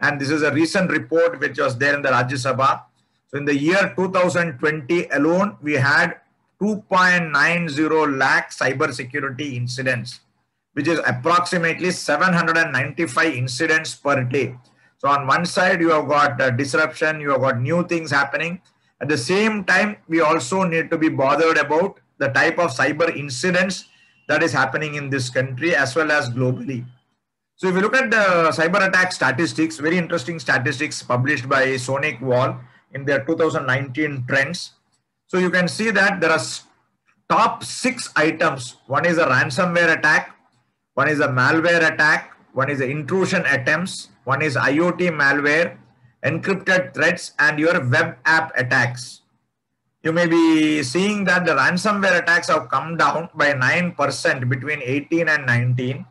and this is a recent report which was there in the Rajya Sabha. So in the year 2020 alone, we had 2.90 lakh cyber security incidents, which is approximately 795 incidents per day. So on one side, you have got uh, disruption, you have got new things happening. At the same time, we also need to be bothered about the type of cyber incidents that is happening in this country as well as globally. So if you look at the cyber attack statistics, very interesting statistics published by SonicWall in their 2019 trends. So you can see that there are top six items. One is a ransomware attack, one is a malware attack, one is the intrusion attempts, one is IoT malware, encrypted threats, and your web app attacks. You may be seeing that the ransomware attacks have come down by 9% between 18 and 19.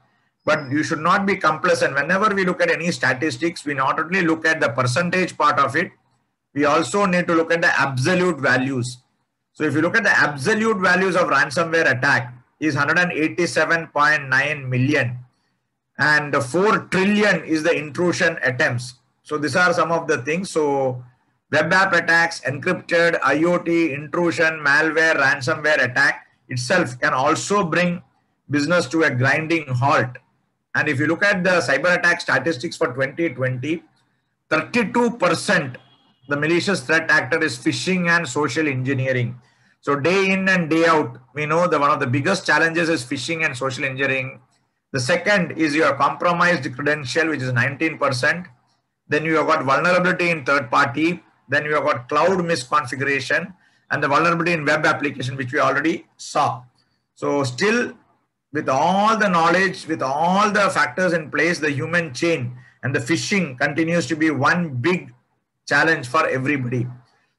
But you should not be complacent. Whenever we look at any statistics, we not only look at the percentage part of it, we also need to look at the absolute values. So if you look at the absolute values of ransomware attack is 187.9 million and 4 trillion is the intrusion attempts. So these are some of the things. So web app attacks, encrypted, IoT, intrusion, malware, ransomware attack itself can also bring business to a grinding halt. And if you look at the cyber attack statistics for 2020, 32% the malicious threat actor is phishing and social engineering. So day in and day out, we know that one of the biggest challenges is phishing and social engineering. The second is your compromised credential, which is 19%. Then you have got vulnerability in third party. Then you have got cloud misconfiguration and the vulnerability in web application, which we already saw. So still with all the knowledge, with all the factors in place, the human chain and the phishing continues to be one big challenge for everybody.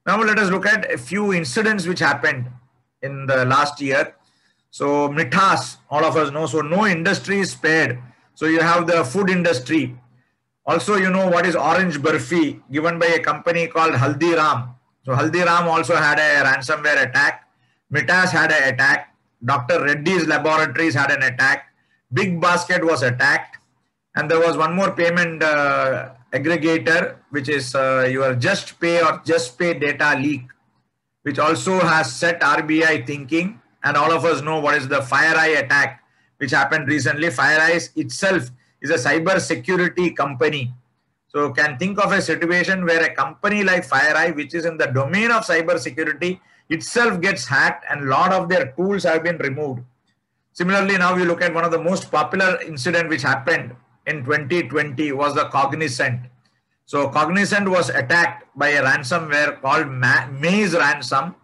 Now let us look at a few incidents which happened in the last year. So Mithas, all of us know, so no industry is spared. So you have the food industry. Also, you know what is orange burfi given by a company called Haldiram. So Haldiram also had a ransomware attack. Mithas had an attack. Dr. Reddy's laboratories had an attack. Big Basket was attacked. And there was one more payment uh, aggregator, which is uh, your Juspay or Juspay data leak, which also has set RBI thinking. And all of us know what is the FireEye attack, which happened recently. FireEye itself is a cyber security company. So can think of a situation where a company like FireEye, which is in the domain of cyber security, itself gets hacked and a lot of their tools have been removed. Similarly, now we look at one of the most popular incident which happened in 2020 was the Cognizant. So Cognizant was attacked by a ransomware called Maze Ransom.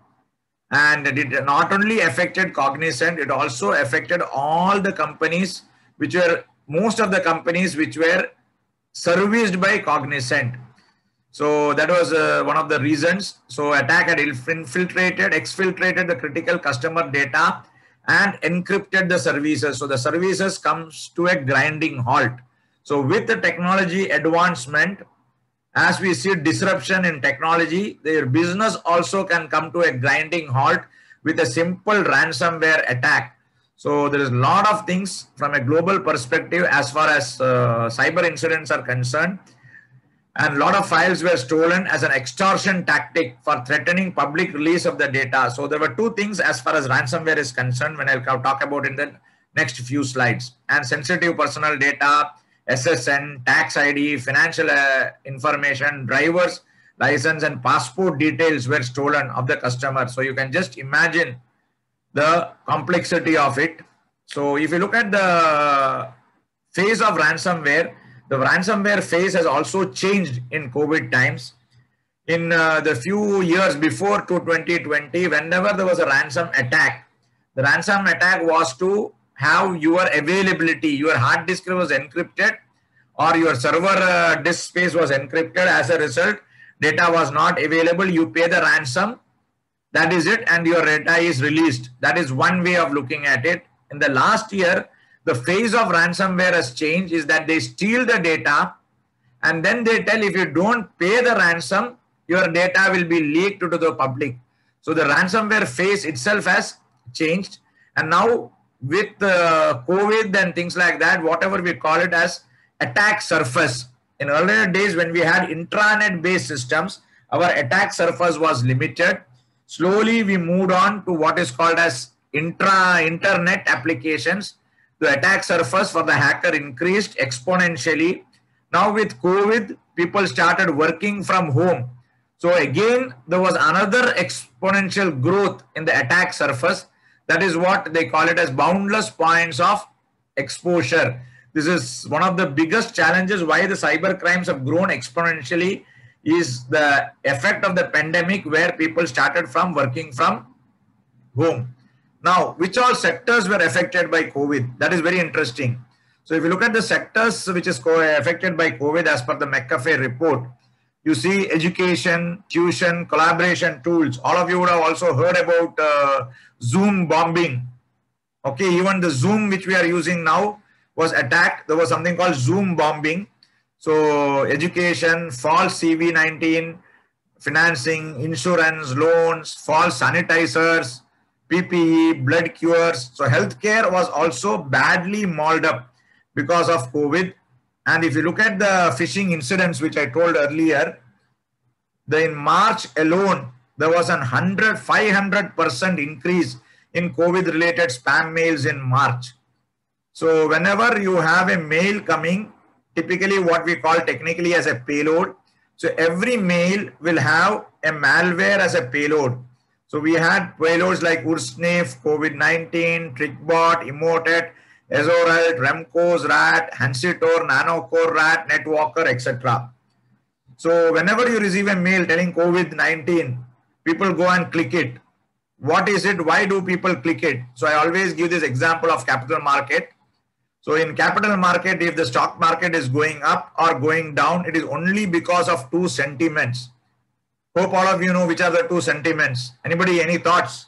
And it not only affected Cognizant, it also affected all the companies which were, most of the companies which were serviced by Cognizant. So that was uh, one of the reasons. So attack had infiltrated, exfiltrated the critical customer data and encrypted the services. So the services comes to a grinding halt. So with the technology advancement as we see disruption in technology, their business also can come to a grinding halt with a simple ransomware attack. So there is a lot of things from a global perspective as far as uh, cyber incidents are concerned. And a lot of files were stolen as an extortion tactic for threatening public release of the data. So there were two things as far as ransomware is concerned when I'll talk about in the next few slides. And sensitive personal data, SSN, tax ID, financial uh, information, driver's license and passport details were stolen of the customer. So you can just imagine the complexity of it. So if you look at the phase of ransomware, the ransomware phase has also changed in COVID times. In uh, the few years before to 2020, whenever there was a ransom attack, the ransom attack was to have your availability, your hard disk was encrypted or your server uh, disk space was encrypted. As a result, data was not available. You pay the ransom. That is it. And your data is released. That is one way of looking at it. In the last year, the phase of ransomware has changed is that they steal the data and then they tell if you don't pay the ransom, your data will be leaked to the public. So the ransomware phase itself has changed. And now with uh, COVID and things like that, whatever we call it as attack surface. In earlier days, when we had intranet based systems, our attack surface was limited. Slowly, we moved on to what is called as intra internet applications. The attack surface for the hacker increased exponentially. Now, with COVID, people started working from home. So, again, there was another exponential growth in the attack surface that is what they call it as boundless points of exposure. This is one of the biggest challenges why the cyber crimes have grown exponentially is the effect of the pandemic where people started from working from home. Now, which all sectors were affected by COVID? That is very interesting. So if you look at the sectors which is affected by COVID as per the McAfee report, you see education, tuition, collaboration tools. All of you would have also heard about uh, Zoom bombing. Okay, even the Zoom which we are using now was attacked. There was something called Zoom bombing. So education, false CV19, financing, insurance, loans, false sanitizers, PPE, blood cures. So healthcare was also badly mauled up because of COVID. And if you look at the phishing incidents, which I told earlier, the, in March alone, there was an 100, 500% increase in COVID related spam mails in March. So whenever you have a mail coming, typically what we call technically as a payload. So every mail will have a malware as a payload. So we had payloads like Ursnif, COVID-19, TrickBot, Emotet, AZORult, Remcos RAT, Hancitor, NanoCore RAT, Netwalker, etc. So whenever you receive a mail telling COVID-19, people go and click it. What is it? Why do people click it? So I always give this example of capital market. So in capital market, if the stock market is going up or going down, it is only because of two sentiments. Hope all of you know which are the two sentiments. Anybody, any thoughts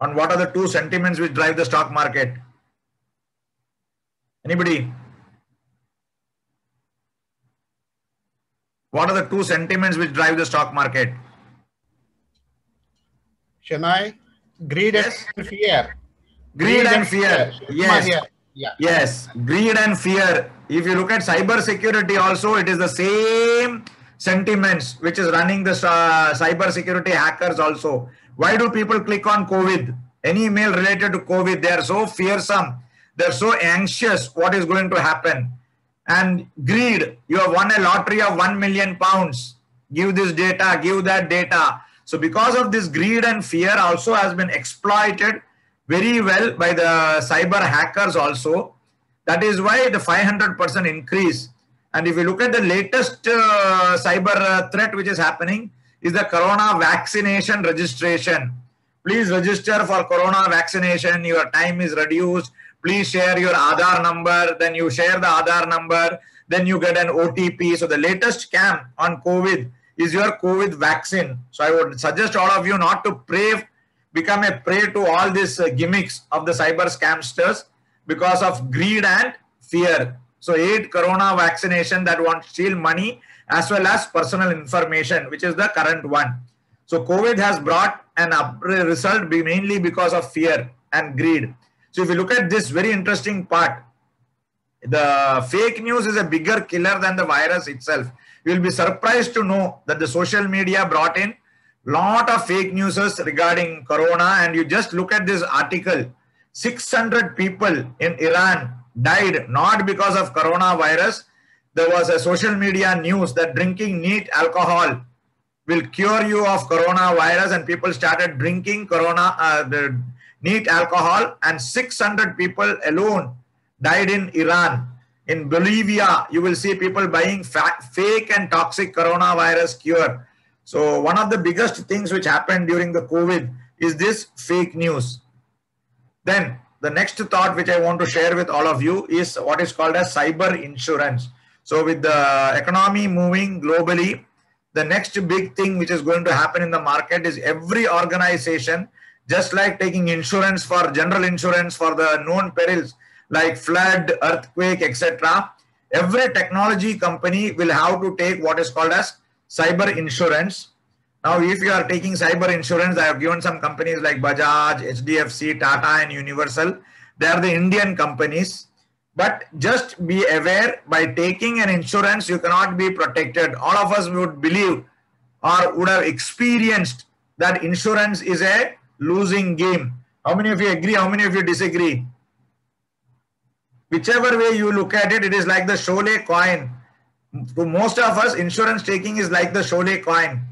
on what are the two sentiments which drive the stock market? Anybody? What are the two sentiments which drive the stock market? Shania? Greed Yes. and fear. Greed and fear. Yes. Yeah. Yes, greed and fear. If you look at cyber security also, it is the same sentiments which is running the uh, cyber security hackers also. Why do people click on COVID? Any email related to COVID, they are so fearsome. They're so anxious what is going to happen. And greed, you have won a lottery of 1 million pounds. Give this data, give that data. So because of this greed and fear also has been exploited very well by the cyber hackers also. That is why the 500% increase. And if you look at the latest uh, cyber uh, threat which is happening is the corona vaccination registration. Please register for corona vaccination. Your time is reduced. Please share your Aadhaar number. Then you share the Aadhaar number. Then you get an OTP. So the latest scam on COVID is your COVID vaccine. So I would suggest all of you not to pray become a prey to all these uh, gimmicks of the cyber scamsters because of greed and fear. So, eight corona vaccination that want to steal money as well as personal information, which is the current one. So COVID has brought an up result mainly because of fear and greed. So if you look at this very interesting part, the fake news is a bigger killer than the virus itself. You will be surprised to know that the social media brought in lot of fake news regarding corona and you just look at this article. 600 people in iran died not because of coronavirus. There was a social media news that drinking neat alcohol will cure you of coronavirus and people started drinking corona uh, the neat alcohol and 600 people alone died in iran. In bolivia you will see people buying fake and toxic coronavirus cure so one of the biggest things which happened during the COVID is this fake news. Then the next thought which I want to share with all of you is what is called as cyber insurance. So with the economy moving globally, the next big thing which is going to happen in the market is every organization, just like taking insurance for general insurance for the known perils like flood, earthquake, etc. Every technology company will have to take what is called as cyber insurance. Now, if you are taking cyber insurance, I have given some companies like Bajaj, HDFC, Tata, and Universal. They are the Indian companies. But just be aware by taking an insurance, you cannot be protected. All of us would believe or would have experienced that insurance is a losing game. How many of you agree? How many of you disagree? Whichever way you look at it, it is like the Sholay coin to most of us, insurance taking is like the Sholay coin.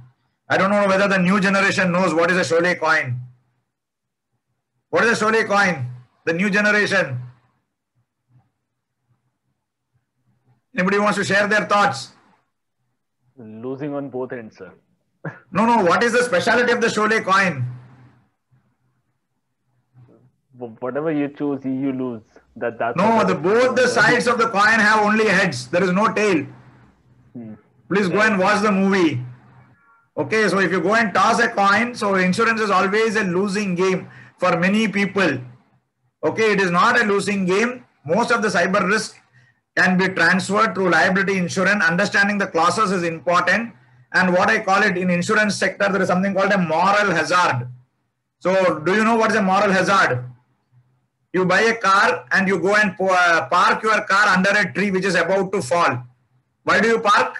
I don't know whether the new generation knows what is a Sholay coin. What is a Sholay coin? The new generation. Anybody wants to share their thoughts? Losing on both ends, sir. no, no. What is the specialty of the Sholay coin? Whatever you choose, you lose. That that. No, the both the sides of the coin have only heads. There is no tail. Please go and watch the movie. Okay, so if you go and toss a coin, so insurance is always a losing game for many people. Okay, it is not a losing game. Most of the cyber risk can be transferred through liability insurance. Understanding the clauses is important. And what I call it in insurance sector, there is something called a moral hazard. So do you know what is a moral hazard? You buy a car and you go and uh, park your car under a tree which is about to fall. Why do you park?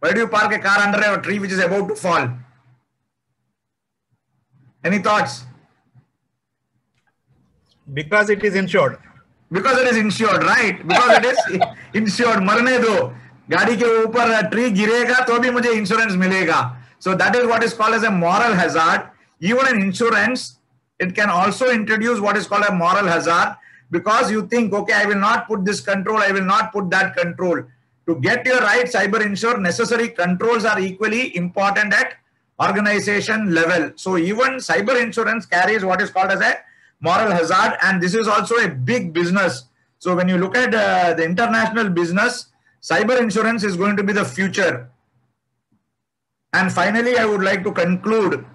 Why do you park a car under a tree which is about to fall? Any thoughts? Because it is insured. Because it is insured, right? Because it is (laughs) insured. मरने दो गाड़ी के ऊपर tree गिरेगा तो भी मुझे insurance मिलेगा so that is what is called as a moral hazard even in insurance it can also introduce what is called a moral hazard because you think okay i will not put this control i will not put that control. To get your right cyber insure necessary controls are equally important at organization level. So even cyber insurance carries what is called as a moral hazard and this is also a big business. So when you look at uh, the international business cyber insurance is going to be the future. And finally i would like to conclude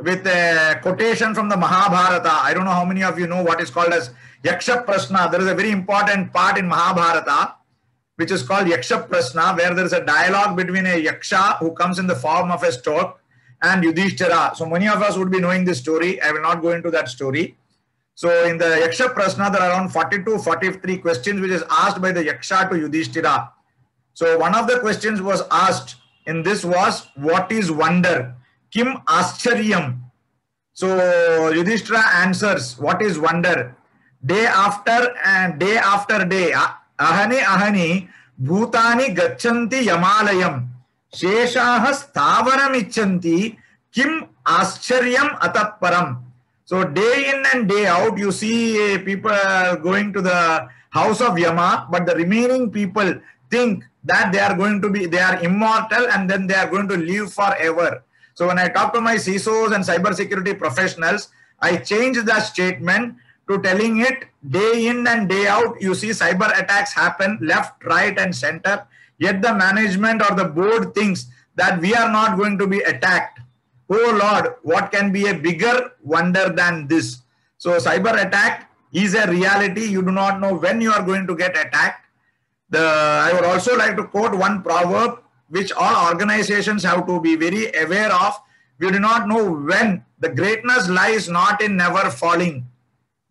with a quotation from the mahabharata i don't know how many of you know what is called as yaksha prashna there is a very important part in mahabharata which is called Yaksha Prasna, where there is a dialogue between a Yaksha who comes in the form of a stork and Yudhishthira. So many of us would be knowing this story. I will not go into that story. So in the Yaksha Prasna, there are around 42, 43 questions which is asked by the Yaksha to Yudhishthira. So one of the questions was asked in this was, what is wonder? किम आश्चर्यम? So Yudhishthira answers what is wonder day after and day after day अहनि अहनि भूतानि गच्छन्ति यमालयम् शेषाः स्थावरम् इच्छन्ति किम् आश्चर्यम् अतःपरम् so day in and day out you see people going to the house of Yama but the remaining people think that they are going to be they are immortal and then they are going to live forever so when i talk to my cisos and cyber security professionals i change that statement to telling it day in and day out, you see cyber attacks happen left, right, and center. Yet the management or the board thinks that we are not going to be attacked. Oh Lord, what can be a bigger wonder than this? So cyber attack is a reality. You do not know when you are going to get attacked. The I would also like to quote one proverb which all organizations have to be very aware of. We do not know when the greatness lies not in never falling,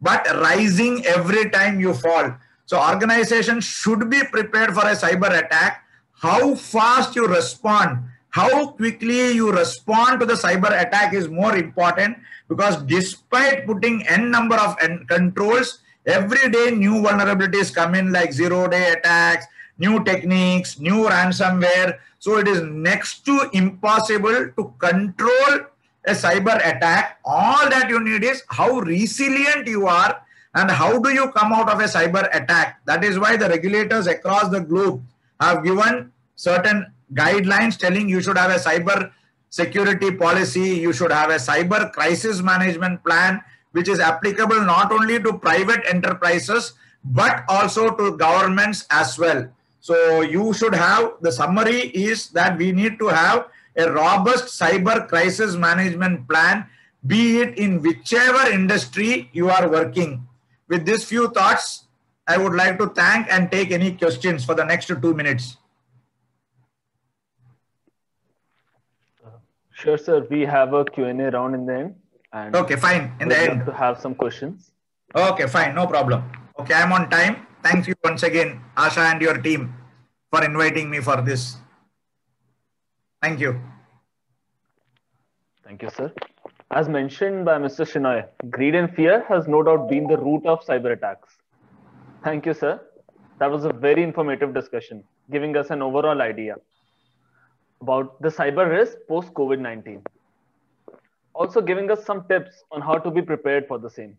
but rising every time you fall. So organizations should be prepared for a cyber attack. How fast you respond, how quickly you respond to the cyber attack is more important because despite putting n number of n controls, every day new vulnerabilities come in like zero day attacks, new techniques, new ransomware. So it is next to impossible to control a cyber attack. All that you need is how resilient you are and how do you come out of a cyber attack. That is why the regulators across the globe have given certain guidelines telling you should have a cyber security policy, you should have a cyber crisis management plan, which is applicable not only to private enterprises, but also to governments as well. So you should have, the summary is that we need to have a robust cyber crisis management plan, be it in whichever industry you are working. With these few thoughts, I would like to thank and take any questions for the next two minutes. Sure, sir. We have a Q&A round in the end. And okay, fine. In the end. to have some questions. Okay, fine. No problem. Okay, I'm on time. Thank you once again, Asha and your team for inviting me for this. Thank you. Thank you, sir. As mentioned by Mr. Shenoy, greed and fear has no doubt been the root of cyber attacks. Thank you, sir. That was a very informative discussion, giving us an overall idea about the cyber risk post COVID 19. Also, giving us some tips on how to be prepared for the same.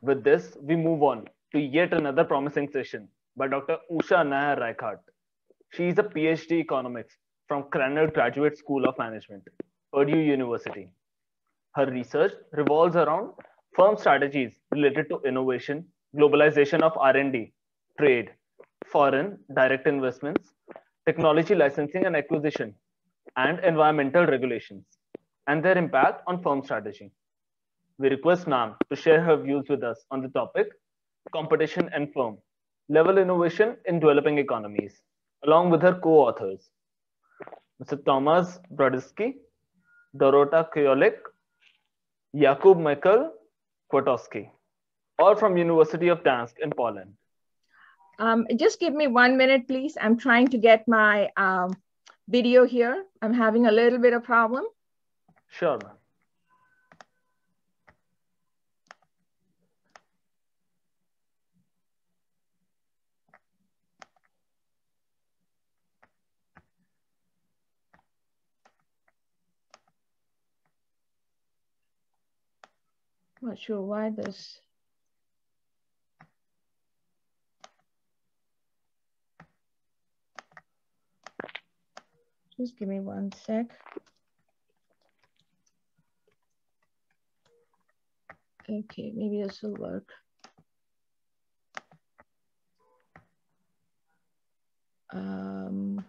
With this, we move on to yet another promising session by Dr. Usha Nair Reichert. She is a PhD economics from Krannert Graduate School of Management, Purdue University. Her research revolves around firm strategies related to innovation, globalization of R&D, trade, foreign direct investments, technology licensing and acquisition, and environmental regulations, and their impact on firm strategy. We request ma'am to share her views with us on the topic, competition and firm, level innovation in developing economies, along with her co-authors, Mr. Thomas Brodzicki, Dorota Ciołek, Jakub Michael Kwiatkowski, all from University of Gdańsk in Poland. Um, just give me one minute, please. I'm trying to get my um, video here. I'm having a little bit of problem. Sure, Not sure why this. Just give me one sec. Okay, maybe this will work. Um,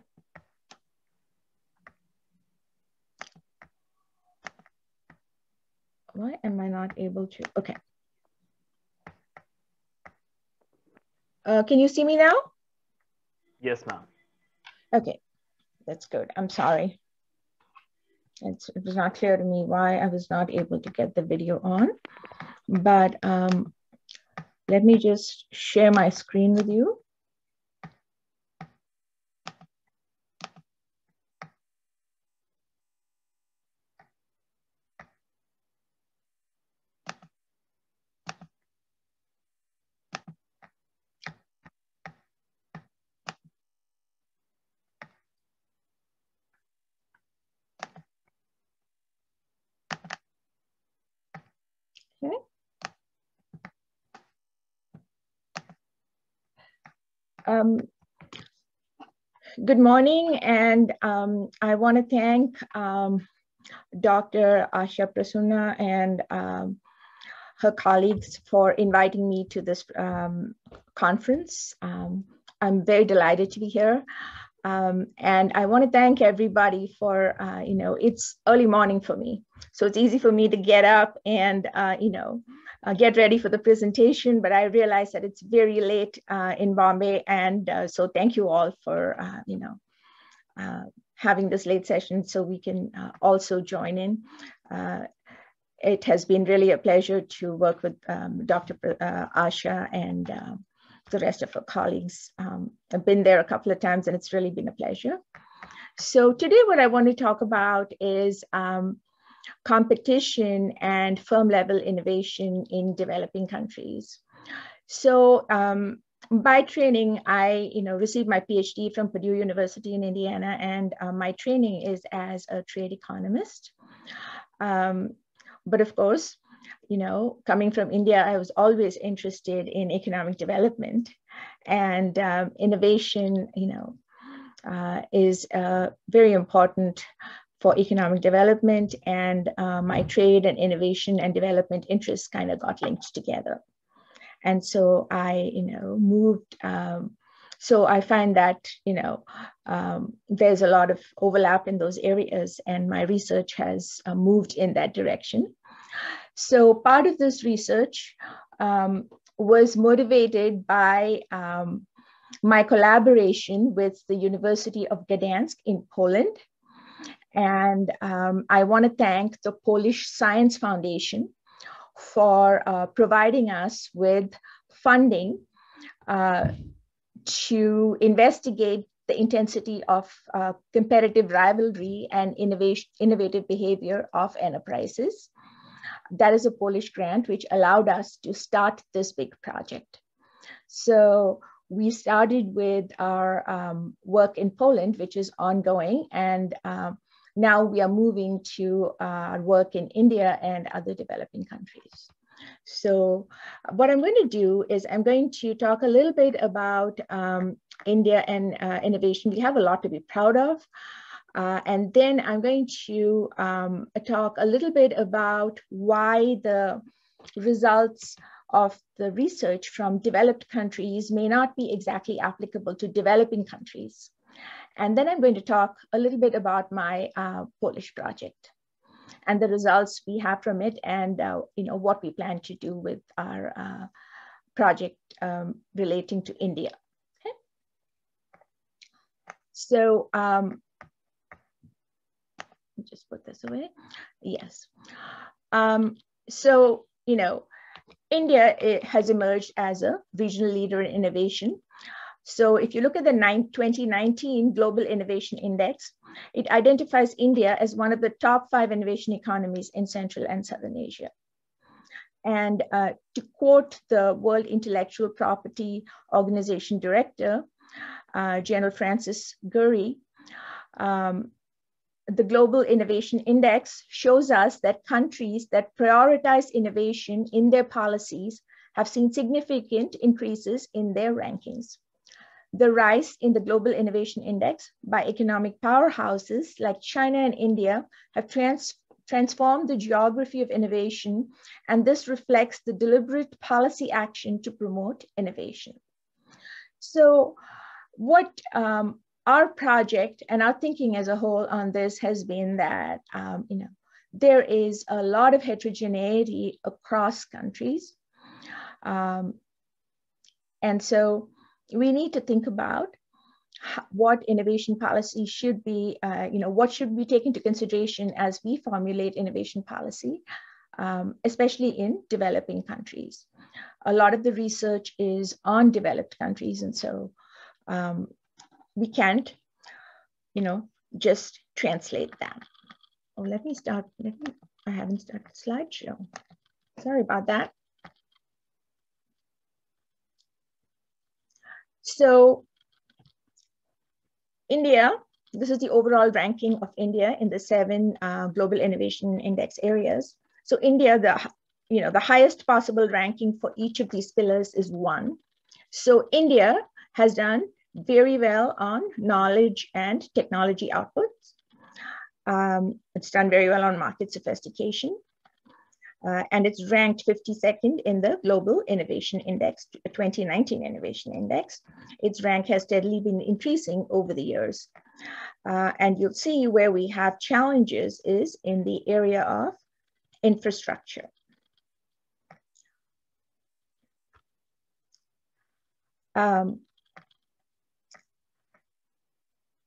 why am I not able to? Okay. Uh, can you see me now? Yes, ma'am. Okay, that's good. I'm sorry. It's, it was not clear to me why I was not able to get the video on, but um, let me just share my screen with you. Okay. Um, good morning, and um, I want to thank um, Dr. Asha Prasuna and um, her colleagues for inviting me to this um, conference. Um, I'm very delighted to be here. Um, and I want to thank everybody for, uh, you know, it's early morning for me. So it's easy for me to get up and, uh, you know, uh, get ready for the presentation, but I realize that it's very late uh, in Bombay. And uh, so thank you all for, uh, you know, uh, having this late session so we can uh, also join in. it has been really a pleasure to work with um, Dr. Asha and the rest of our colleagues. Um, I've been there a couple of times and it's really been a pleasure. So today what I want to talk about is um, competition and firm level innovation in developing countries. So um, by training, I you know received my PhD from Purdue University in Indiana, and uh, my training is as a trade economist. Um, but of course, you know, coming from India, I was always interested in economic development and um, innovation. You know, uh, is uh, very important for economic development and uh, my trade and innovation and development interests kind of got linked together. And so I, you know, moved. Um, so I find that, you know, um, there's a lot of overlap in those areas and my research has uh, moved in that direction. So part of this research um, was motivated by um, my collaboration with the University of Gdansk in Poland and um, I want to thank the Polish Science Foundation for uh, providing us with funding uh, to investigate the intensity of uh, competitive rivalry and innovation, innovative behavior of enterprises. That is a Polish grant which allowed us to start this big project. So we started with our um, work in Poland, which is ongoing, and um, now we are moving to uh, work in India and other developing countries. So what I'm going to do is I'm going to talk a little bit about um, India and uh, innovation. We have a lot to be proud of. Uh, and then I'm going to um, talk a little bit about why the results of the research from developed countries may not be exactly applicable to developing countries. And then I'm going to talk a little bit about my uh, Polish project and the results we have from it and uh, you know, what we plan to do with our uh, project um, relating to India. Okay. So um, just put this away. Yes. Um, so, you know, India has emerged as a regional leader in innovation so if you look at the 2019 Global Innovation Index, it identifies India as one of the top five innovation economies in Central and Southern Asia. And uh, to quote the World Intellectual Property Organization Director, uh, General Francis Gurry, um, the Global Innovation Index shows us that countries that prioritize innovation in their policies have seen significant increases in their rankings the rise in the Global Innovation Index by economic powerhouses like China and India have trans transformed the geography of innovation, and this reflects the deliberate policy action to promote innovation. So what um, our project and our thinking as a whole on this has been that, um, you know, there is a lot of heterogeneity across countries. Um, and so we need to think about what innovation policy should be, uh, you know, what should we take into consideration as we formulate innovation policy, um, especially in developing countries. A lot of the research is on developed countries, and so um, we can't, you know, just translate that. Oh, let me start. Let me, I haven't started the slideshow. Sorry about that. So India, this is the overall ranking of India in the seven uh, global innovation index areas. So India, the, you know, the highest possible ranking for each of these pillars is one. So India has done very well on knowledge and technology outputs. Um, it's done very well on market sophistication uh, and it's ranked 52nd in the Global Innovation Index, 2019 Innovation Index. Its rank has steadily been increasing over the years. Uh, and you'll see where we have challenges is in the area of infrastructure. Um,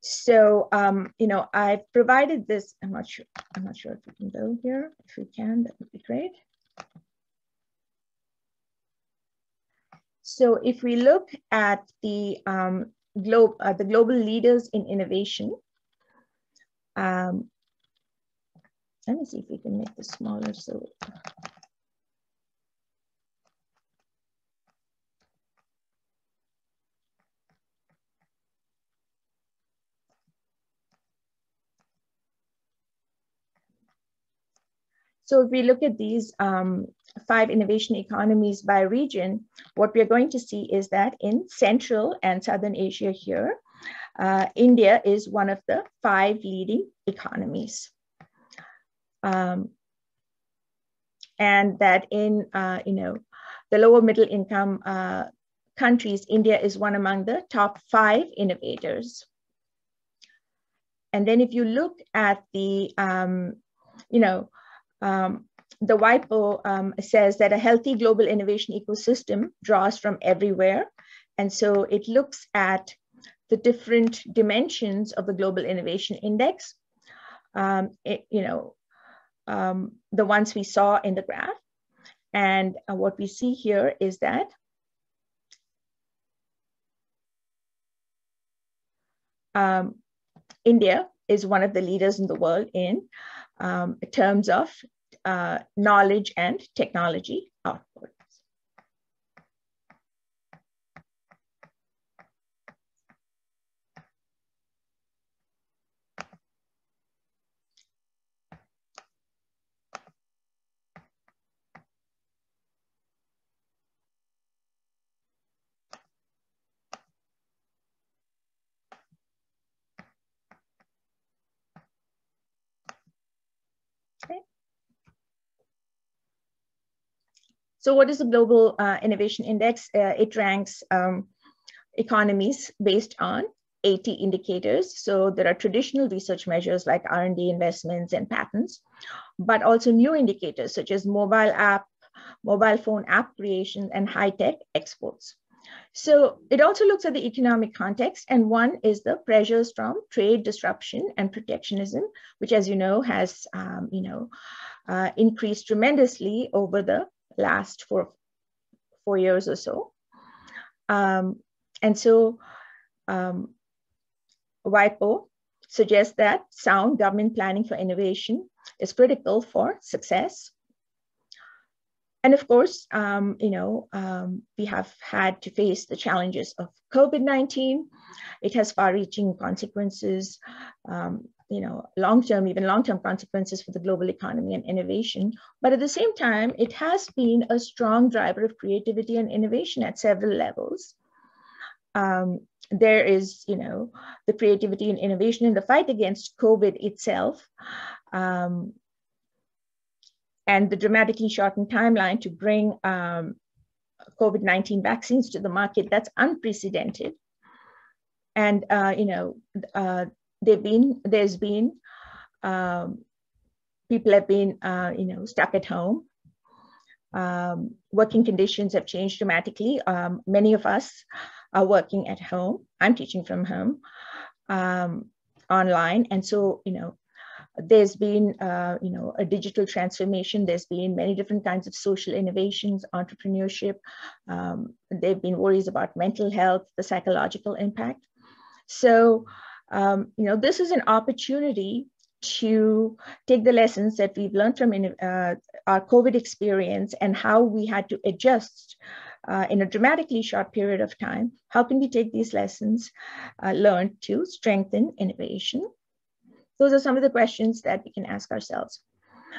so, um, you know, I've provided this, I'm not sure, I'm not sure if we can go here. If we can, that would be great. So if we look at the um, globe, uh, the global leaders in innovation, um, let me see if we can make this smaller. So So if we look at these um, five innovation economies by region, what we're going to see is that in Central and Southern Asia here, uh, India is one of the five leading economies. Um, and that in, uh, you know, the lower middle income uh, countries, India is one among the top five innovators. And then if you look at the, um, you know, um, the WIPO um, says that a healthy global innovation ecosystem draws from everywhere. And so it looks at the different dimensions of the Global Innovation Index, um, it, you know, um, the ones we saw in the graph. And uh, what we see here is that um, India is one of the leaders in the world in um, terms of uh, knowledge and technology output. So what is the Global uh, Innovation Index? Uh, it ranks um, economies based on 80 indicators. So there are traditional research measures like R&D investments and patents, but also new indicators such as mobile app, mobile phone app creation and high-tech exports. So it also looks at the economic context, and one is the pressures from trade disruption and protectionism, which, as you know, has um, you know uh, increased tremendously over the last for four years or so. Um, and so um, WIPO suggests that sound government planning for innovation is critical for success. And of course, um, you know, um, we have had to face the challenges of COVID-19. It has far-reaching consequences um, you know, long-term, even long-term consequences for the global economy and innovation. But at the same time, it has been a strong driver of creativity and innovation at several levels. Um, there is, you know, the creativity and innovation in the fight against COVID itself, um, and the dramatically shortened timeline to bring um, COVID-19 vaccines to the market, that's unprecedented. And, uh, you know, uh, they've been there's been um, people have been uh, you know stuck at home. Um, working conditions have changed dramatically. Um, many of us are working at home. I'm teaching from home um, online. And so you know there's been uh, you know a digital transformation. There's been many different kinds of social innovations entrepreneurship. Um, there have been worries about mental health the psychological impact. So um, you know, this is an opportunity to take the lessons that we've learned from uh, our COVID experience and how we had to adjust uh, in a dramatically short period of time. How can we take these lessons uh, learned to strengthen innovation? Those are some of the questions that we can ask ourselves.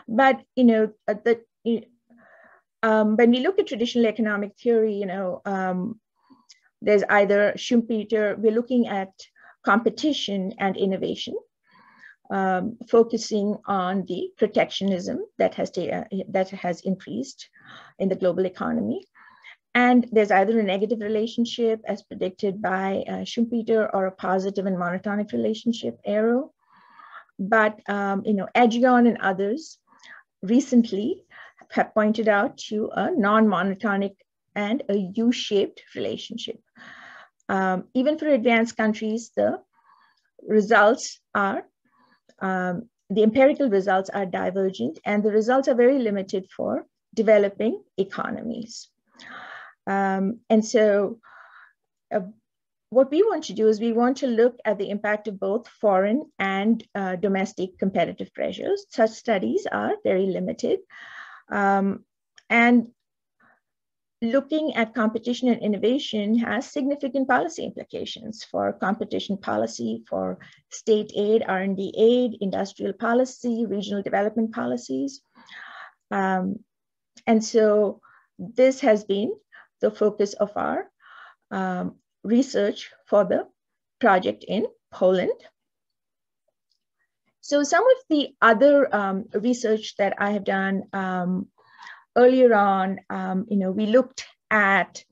But, you know, uh, the, um, when we look at traditional economic theory, you know, um, there's either Schumpeter, we're looking at competition and innovation, um, focusing on the protectionism that has, uh, that has increased in the global economy. And there's either a negative relationship as predicted by uh, Schumpeter or a positive and monotonic relationship, Arrow. But, um, you know, Aghion and others recently have pointed out to a non-monotonic and a U-shaped relationship. Um, even for advanced countries, the results are, um, the empirical results are divergent and the results are very limited for developing economies. Um, and so uh, what we want to do is we want to look at the impact of both foreign and uh, domestic competitive pressures. Such studies are very limited. Um, and looking at competition and innovation has significant policy implications for competition policy, for state aid, R&D aid, industrial policy, regional development policies. Um, and so this has been the focus of our um, research for the project in Poland. So some of the other um, research that I have done um, earlier on, um, you know, we looked at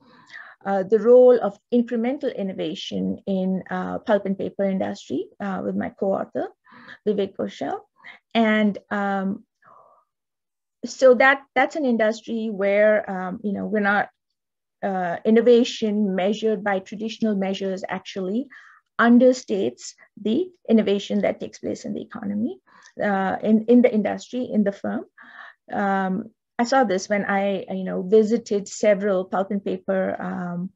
uh, the role of incremental innovation in uh, pulp and paper industry uh, with my co-author, Vivek Ghosal. And um, so that that's an industry where, um, you know, we're not uh, innovation measured by traditional measures actually understates the innovation that takes place in the economy, uh, in, in the industry, in the firm. Um, I saw this when I, you know, visited several pulp and paper um,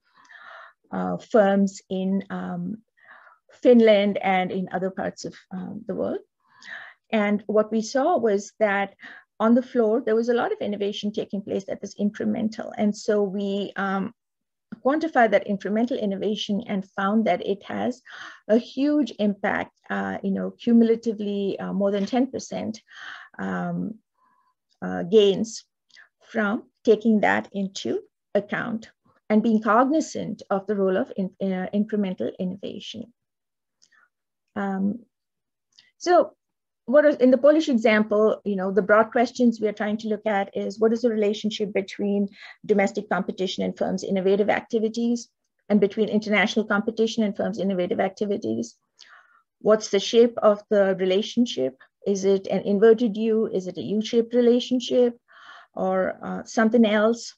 uh, firms in um, Finland and in other parts of um, the world. And what we saw was that on the floor, there was a lot of innovation taking place that was incremental. And so we um, quantified that incremental innovation and found that it has a huge impact, uh, you know, cumulatively uh, more than 10% um, uh, gains from taking that into account and being cognizant of the role of in, uh, incremental innovation. Um, so what is, in the Polish example, you know, the broad questions we are trying to look at is what is the relationship between domestic competition and firms' innovative activities and between international competition and firms' innovative activities? What's the shape of the relationship? Is it an inverted U? Is it a U-shaped relationship or uh, something else?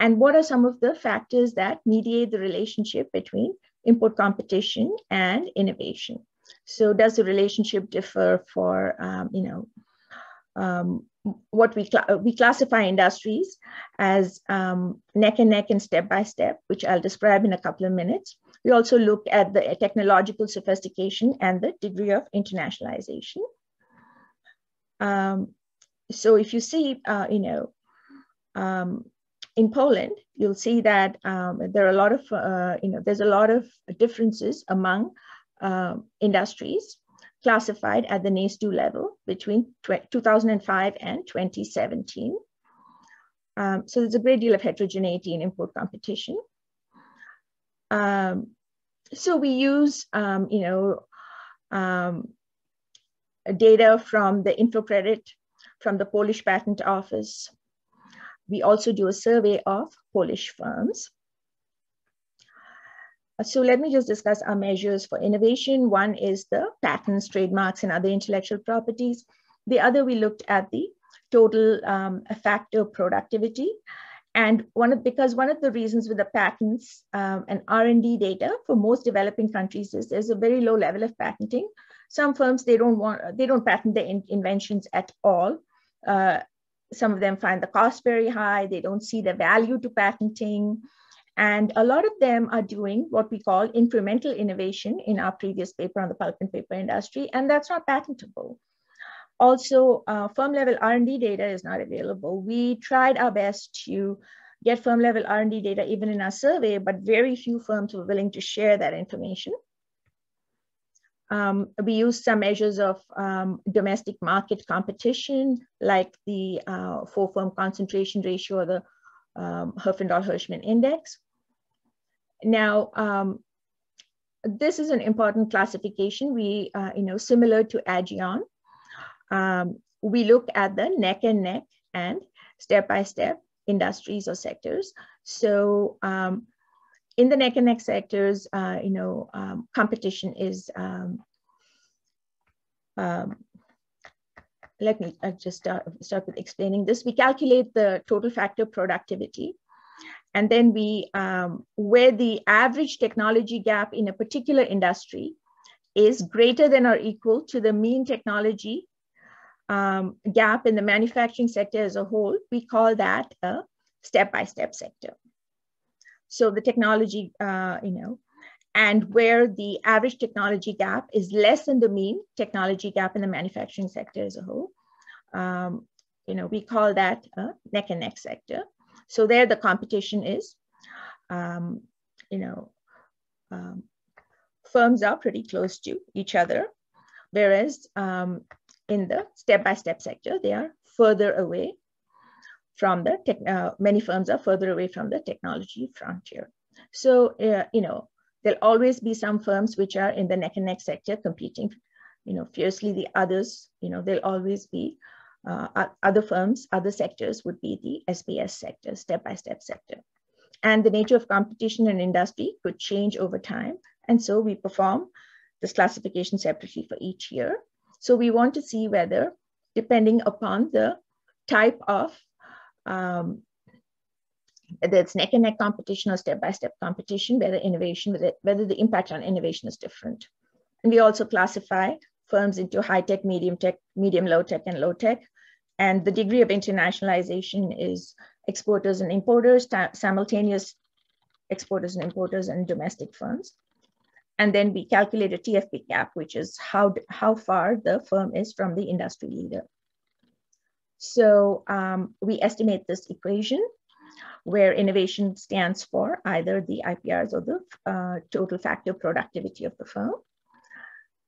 And what are some of the factors that mediate the relationship between import competition and innovation? So does the relationship differ for, um, you know, um, what we, cl we classify industries as um, neck and neck and step by step, which I'll describe in a couple of minutes. We also look at the technological sophistication and the degree of internationalization. Um, so if you see, uh, you know, um, in Poland, you'll see that um, there are a lot of, uh, you know, there's a lot of differences among uh, industries classified at the NACE2 level between 2005 and 2017. Um, so there's a great deal of heterogeneity in import competition. Um, so we use, um, you know, um, data from the InfoCredit, from the Polish Patent Office. We also do a survey of Polish firms. So let me just discuss our measures for innovation. One is the patents, trademarks, and other intellectual properties. The other, we looked at the total um, factor productivity. And one of, because one of the reasons with the patents um, and R&D data for most developing countries is there's a very low level of patenting. Some firms, they don't want, they don't patent their in inventions at all. Uh, some of them find the cost very high. They don't see the value to patenting. And a lot of them are doing what we call incremental innovation in our previous paper on the pulp and paper industry, and that's not patentable. Also, uh, firm level R&D data is not available. We tried our best to get firm level R&D data even in our survey, but very few firms were willing to share that information. Um, we used some measures of um, domestic market competition, like the uh, four firm concentration ratio or the um, Herfindahl-Hirschman index. Now, um, this is an important classification. We, uh, you know, similar to Aghion, um, we look at the neck and neck and step-by-step industries or sectors. So um, in the neck and neck sectors, uh, you know, um, competition is, um, um, let me just start, start with explaining this. We calculate the total factor productivity And then we, um, where the average technology gap in a particular industry is greater than or equal to the mean technology um, gap in the manufacturing sector as a whole, we call that a step-by-step -step sector. So the technology, uh, you know, and where the average technology gap is less than the mean technology gap in the manufacturing sector as a whole, um, you know, we call that a neck and neck sector. So there the competition is, um, you know, um, firms are pretty close to each other, whereas um, in the step-by-step sector, they are further away from the, tech, uh, many firms are further away from the technology frontier. So, uh, you know, there'll always be some firms which are in the neck and neck sector competing, you know, fiercely. The others, you know, there'll always be uh, other firms, other sectors would be the SBS sector, step-by-step sector. And the nature of competition and industry could change over time. And so we perform this classification separately for each year. So we want to see whether, depending upon the type of um, whether it's neck and neck competition or step-by-step competition, whether innovation, whether, whether the impact on innovation is different. And we also classify firms into high tech, medium tech, medium low tech, and low tech. And the degree of internationalization is exporters and importers, simultaneous exporters and importers, and domestic firms. And then we calculate a TFP gap, which is how, how far the firm is from the industry leader. So um, we estimate this equation where innovation stands for either the IPRs or the uh, total factor productivity of the firm.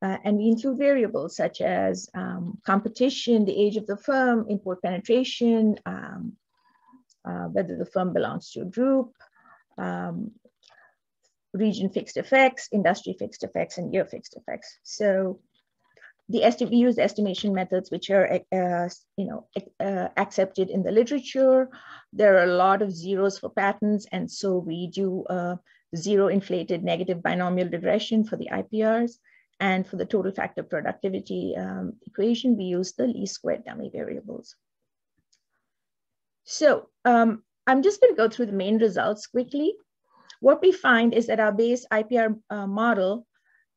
Uh, and we include variables such as um, competition, the age of the firm, import penetration, um, uh, whether the firm belongs to a group, um, region fixed effects, industry fixed effects, and year fixed effects. So the esti use estimation methods which are uh, you know uh, accepted in the literature. There are a lot of zeros for patents, and so we do a zero inflated negative binomial regression for the IPRs. And for the total factor productivity um, equation, we use the least squared dummy variables. So um, I'm just going to go through the main results quickly. What we find is that our base IPR uh, model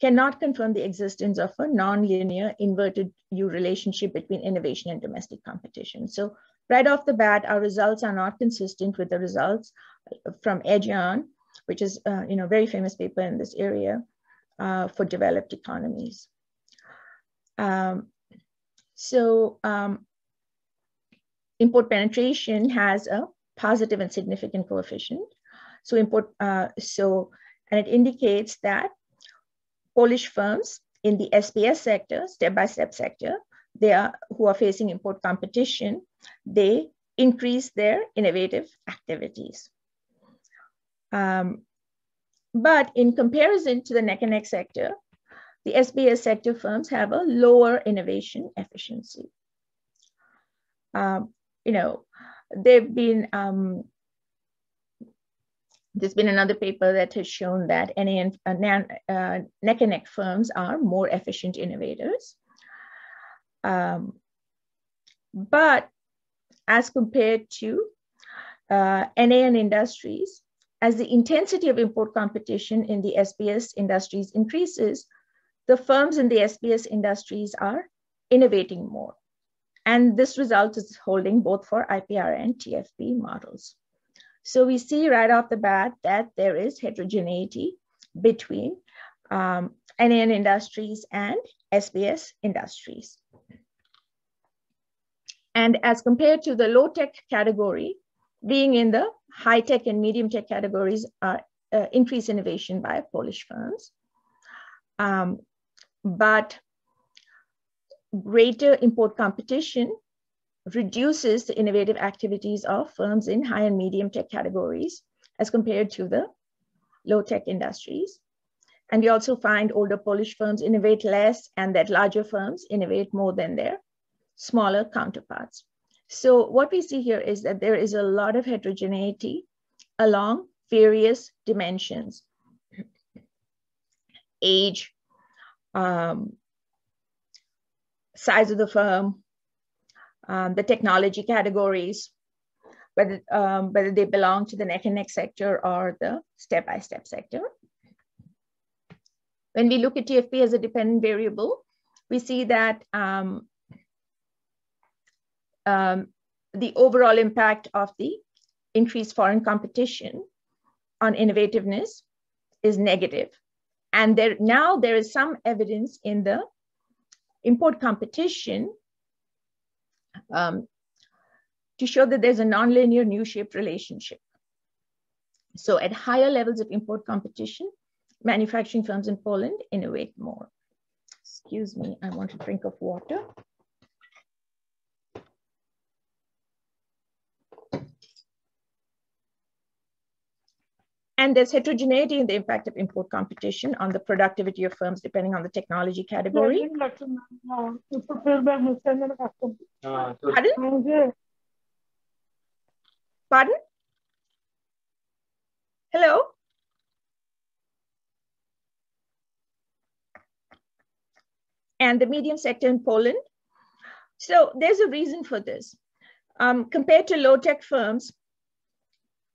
cannot confirm the existence of a nonlinear inverted U relationship between innovation and domestic competition. So right off the bat, our results are not consistent with the results from Aghion, which is uh, you know very famous paper in this area uh, for developed economies. Um, so um, import penetration has a positive and significant coefficient. So import, uh, so, and it indicates that Polish firms in the SBS sector, step-by-step sector, they are who are facing import competition, they increase their innovative activities. Um, but in comparison to the neck and neck sector, the SBS sector firms have a lower innovation efficiency. Um, you know, they've been um, there's been another paper that has shown that NA uh, uh, neck and neck firms are more efficient innovators. Um, but as compared to uh, NAN industries, as the intensity of import competition in the SBS industries increases, the firms in the SBS industries are innovating more. And this result is holding both for IPR and TFP models. So we see right off the bat that there is heterogeneity between um, industries and SBS industries. And as compared to the low tech category, being in the high tech and medium tech categories are uh, increased innovation by Polish firms. Um, but greater import competition reduces the innovative activities of firms in high and medium tech categories as compared to the low tech industries. And we also find older Polish firms innovate less and that larger firms innovate more than their smaller counterparts. So what we see here is that there is a lot of heterogeneity along various dimensions. Age, um, size of the firm, um, the technology categories, whether, um, whether they belong to the neck and neck sector or the step-by-step sector. When we look at TFP as a dependent variable, we see that um, um, the overall impact of the increased foreign competition on innovativeness is negative. And there now there is some evidence in the import competition um, to show that there's a nonlinear nu-shaped relationship. So at higher levels of import competition, manufacturing firms in Poland innovate more. Excuse me, I want a drink of water. And there's heterogeneity in the impact of import competition on the productivity of firms depending on the technology category. Pardon? Pardon? Hello? And the medium sector in Poland. So there's a reason for this. Um, compared to low tech firms,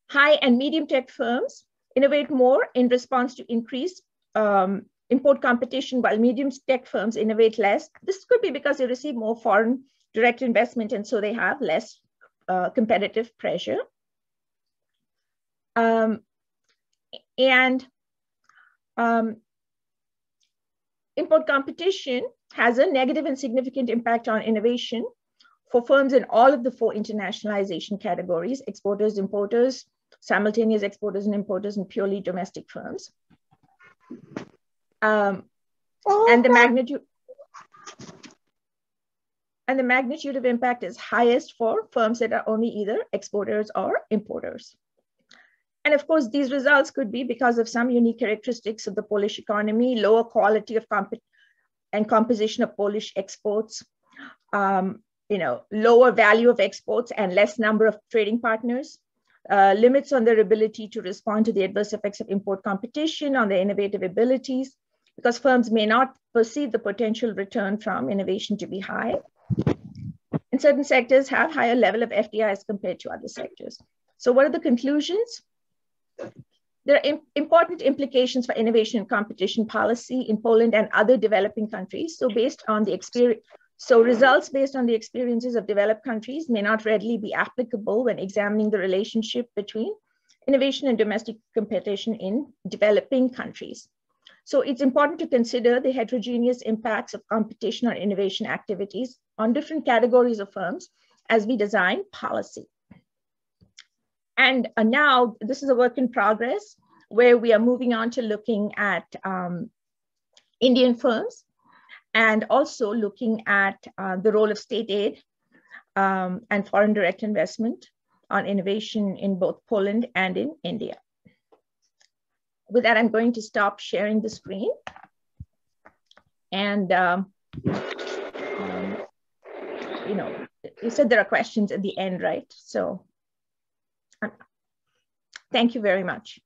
high and medium tech firms innovate more in response to increased um, import competition while medium tech firms innovate less. This could be because they receive more foreign direct investment and so they have less uh, competitive pressure. Um, and um, import competition has a negative and significant impact on innovation for firms in all of the four internationalization categories, exporters, importers, simultaneous exporters and importers and purely domestic firms. Um, and the magnitude and the magnitude of impact is highest for firms that are only either exporters or importers. And of course, these results could be because of some unique characteristics of the Polish economy, lower quality of comp and composition of Polish exports, um, you know, lower value of exports and less number of trading partners, uh, limits on their ability to respond to the adverse effects of import competition on their innovative abilities, because firms may not perceive the potential return from innovation to be high. And certain sectors have higher level of FDI as compared to other sectors. So what are the conclusions? There are important implications for innovation and competition policy in Poland and other developing countries. So based on the experience, so results based on the experiences of developed countries may not readily be applicable when examining the relationship between innovation and domestic competition in developing countries. So it's important to consider the heterogeneous impacts of competition on innovation activities on different categories of firms as we design policy. And uh, now this is a work in progress where we are moving on to looking at um, Indian firms and also looking at uh, the role of state aid um, and foreign direct investment on innovation in both Poland and in India. With that, I'm going to stop sharing the screen. And, um, um, you know, you said there are questions at the end, right? So um, thank you very much.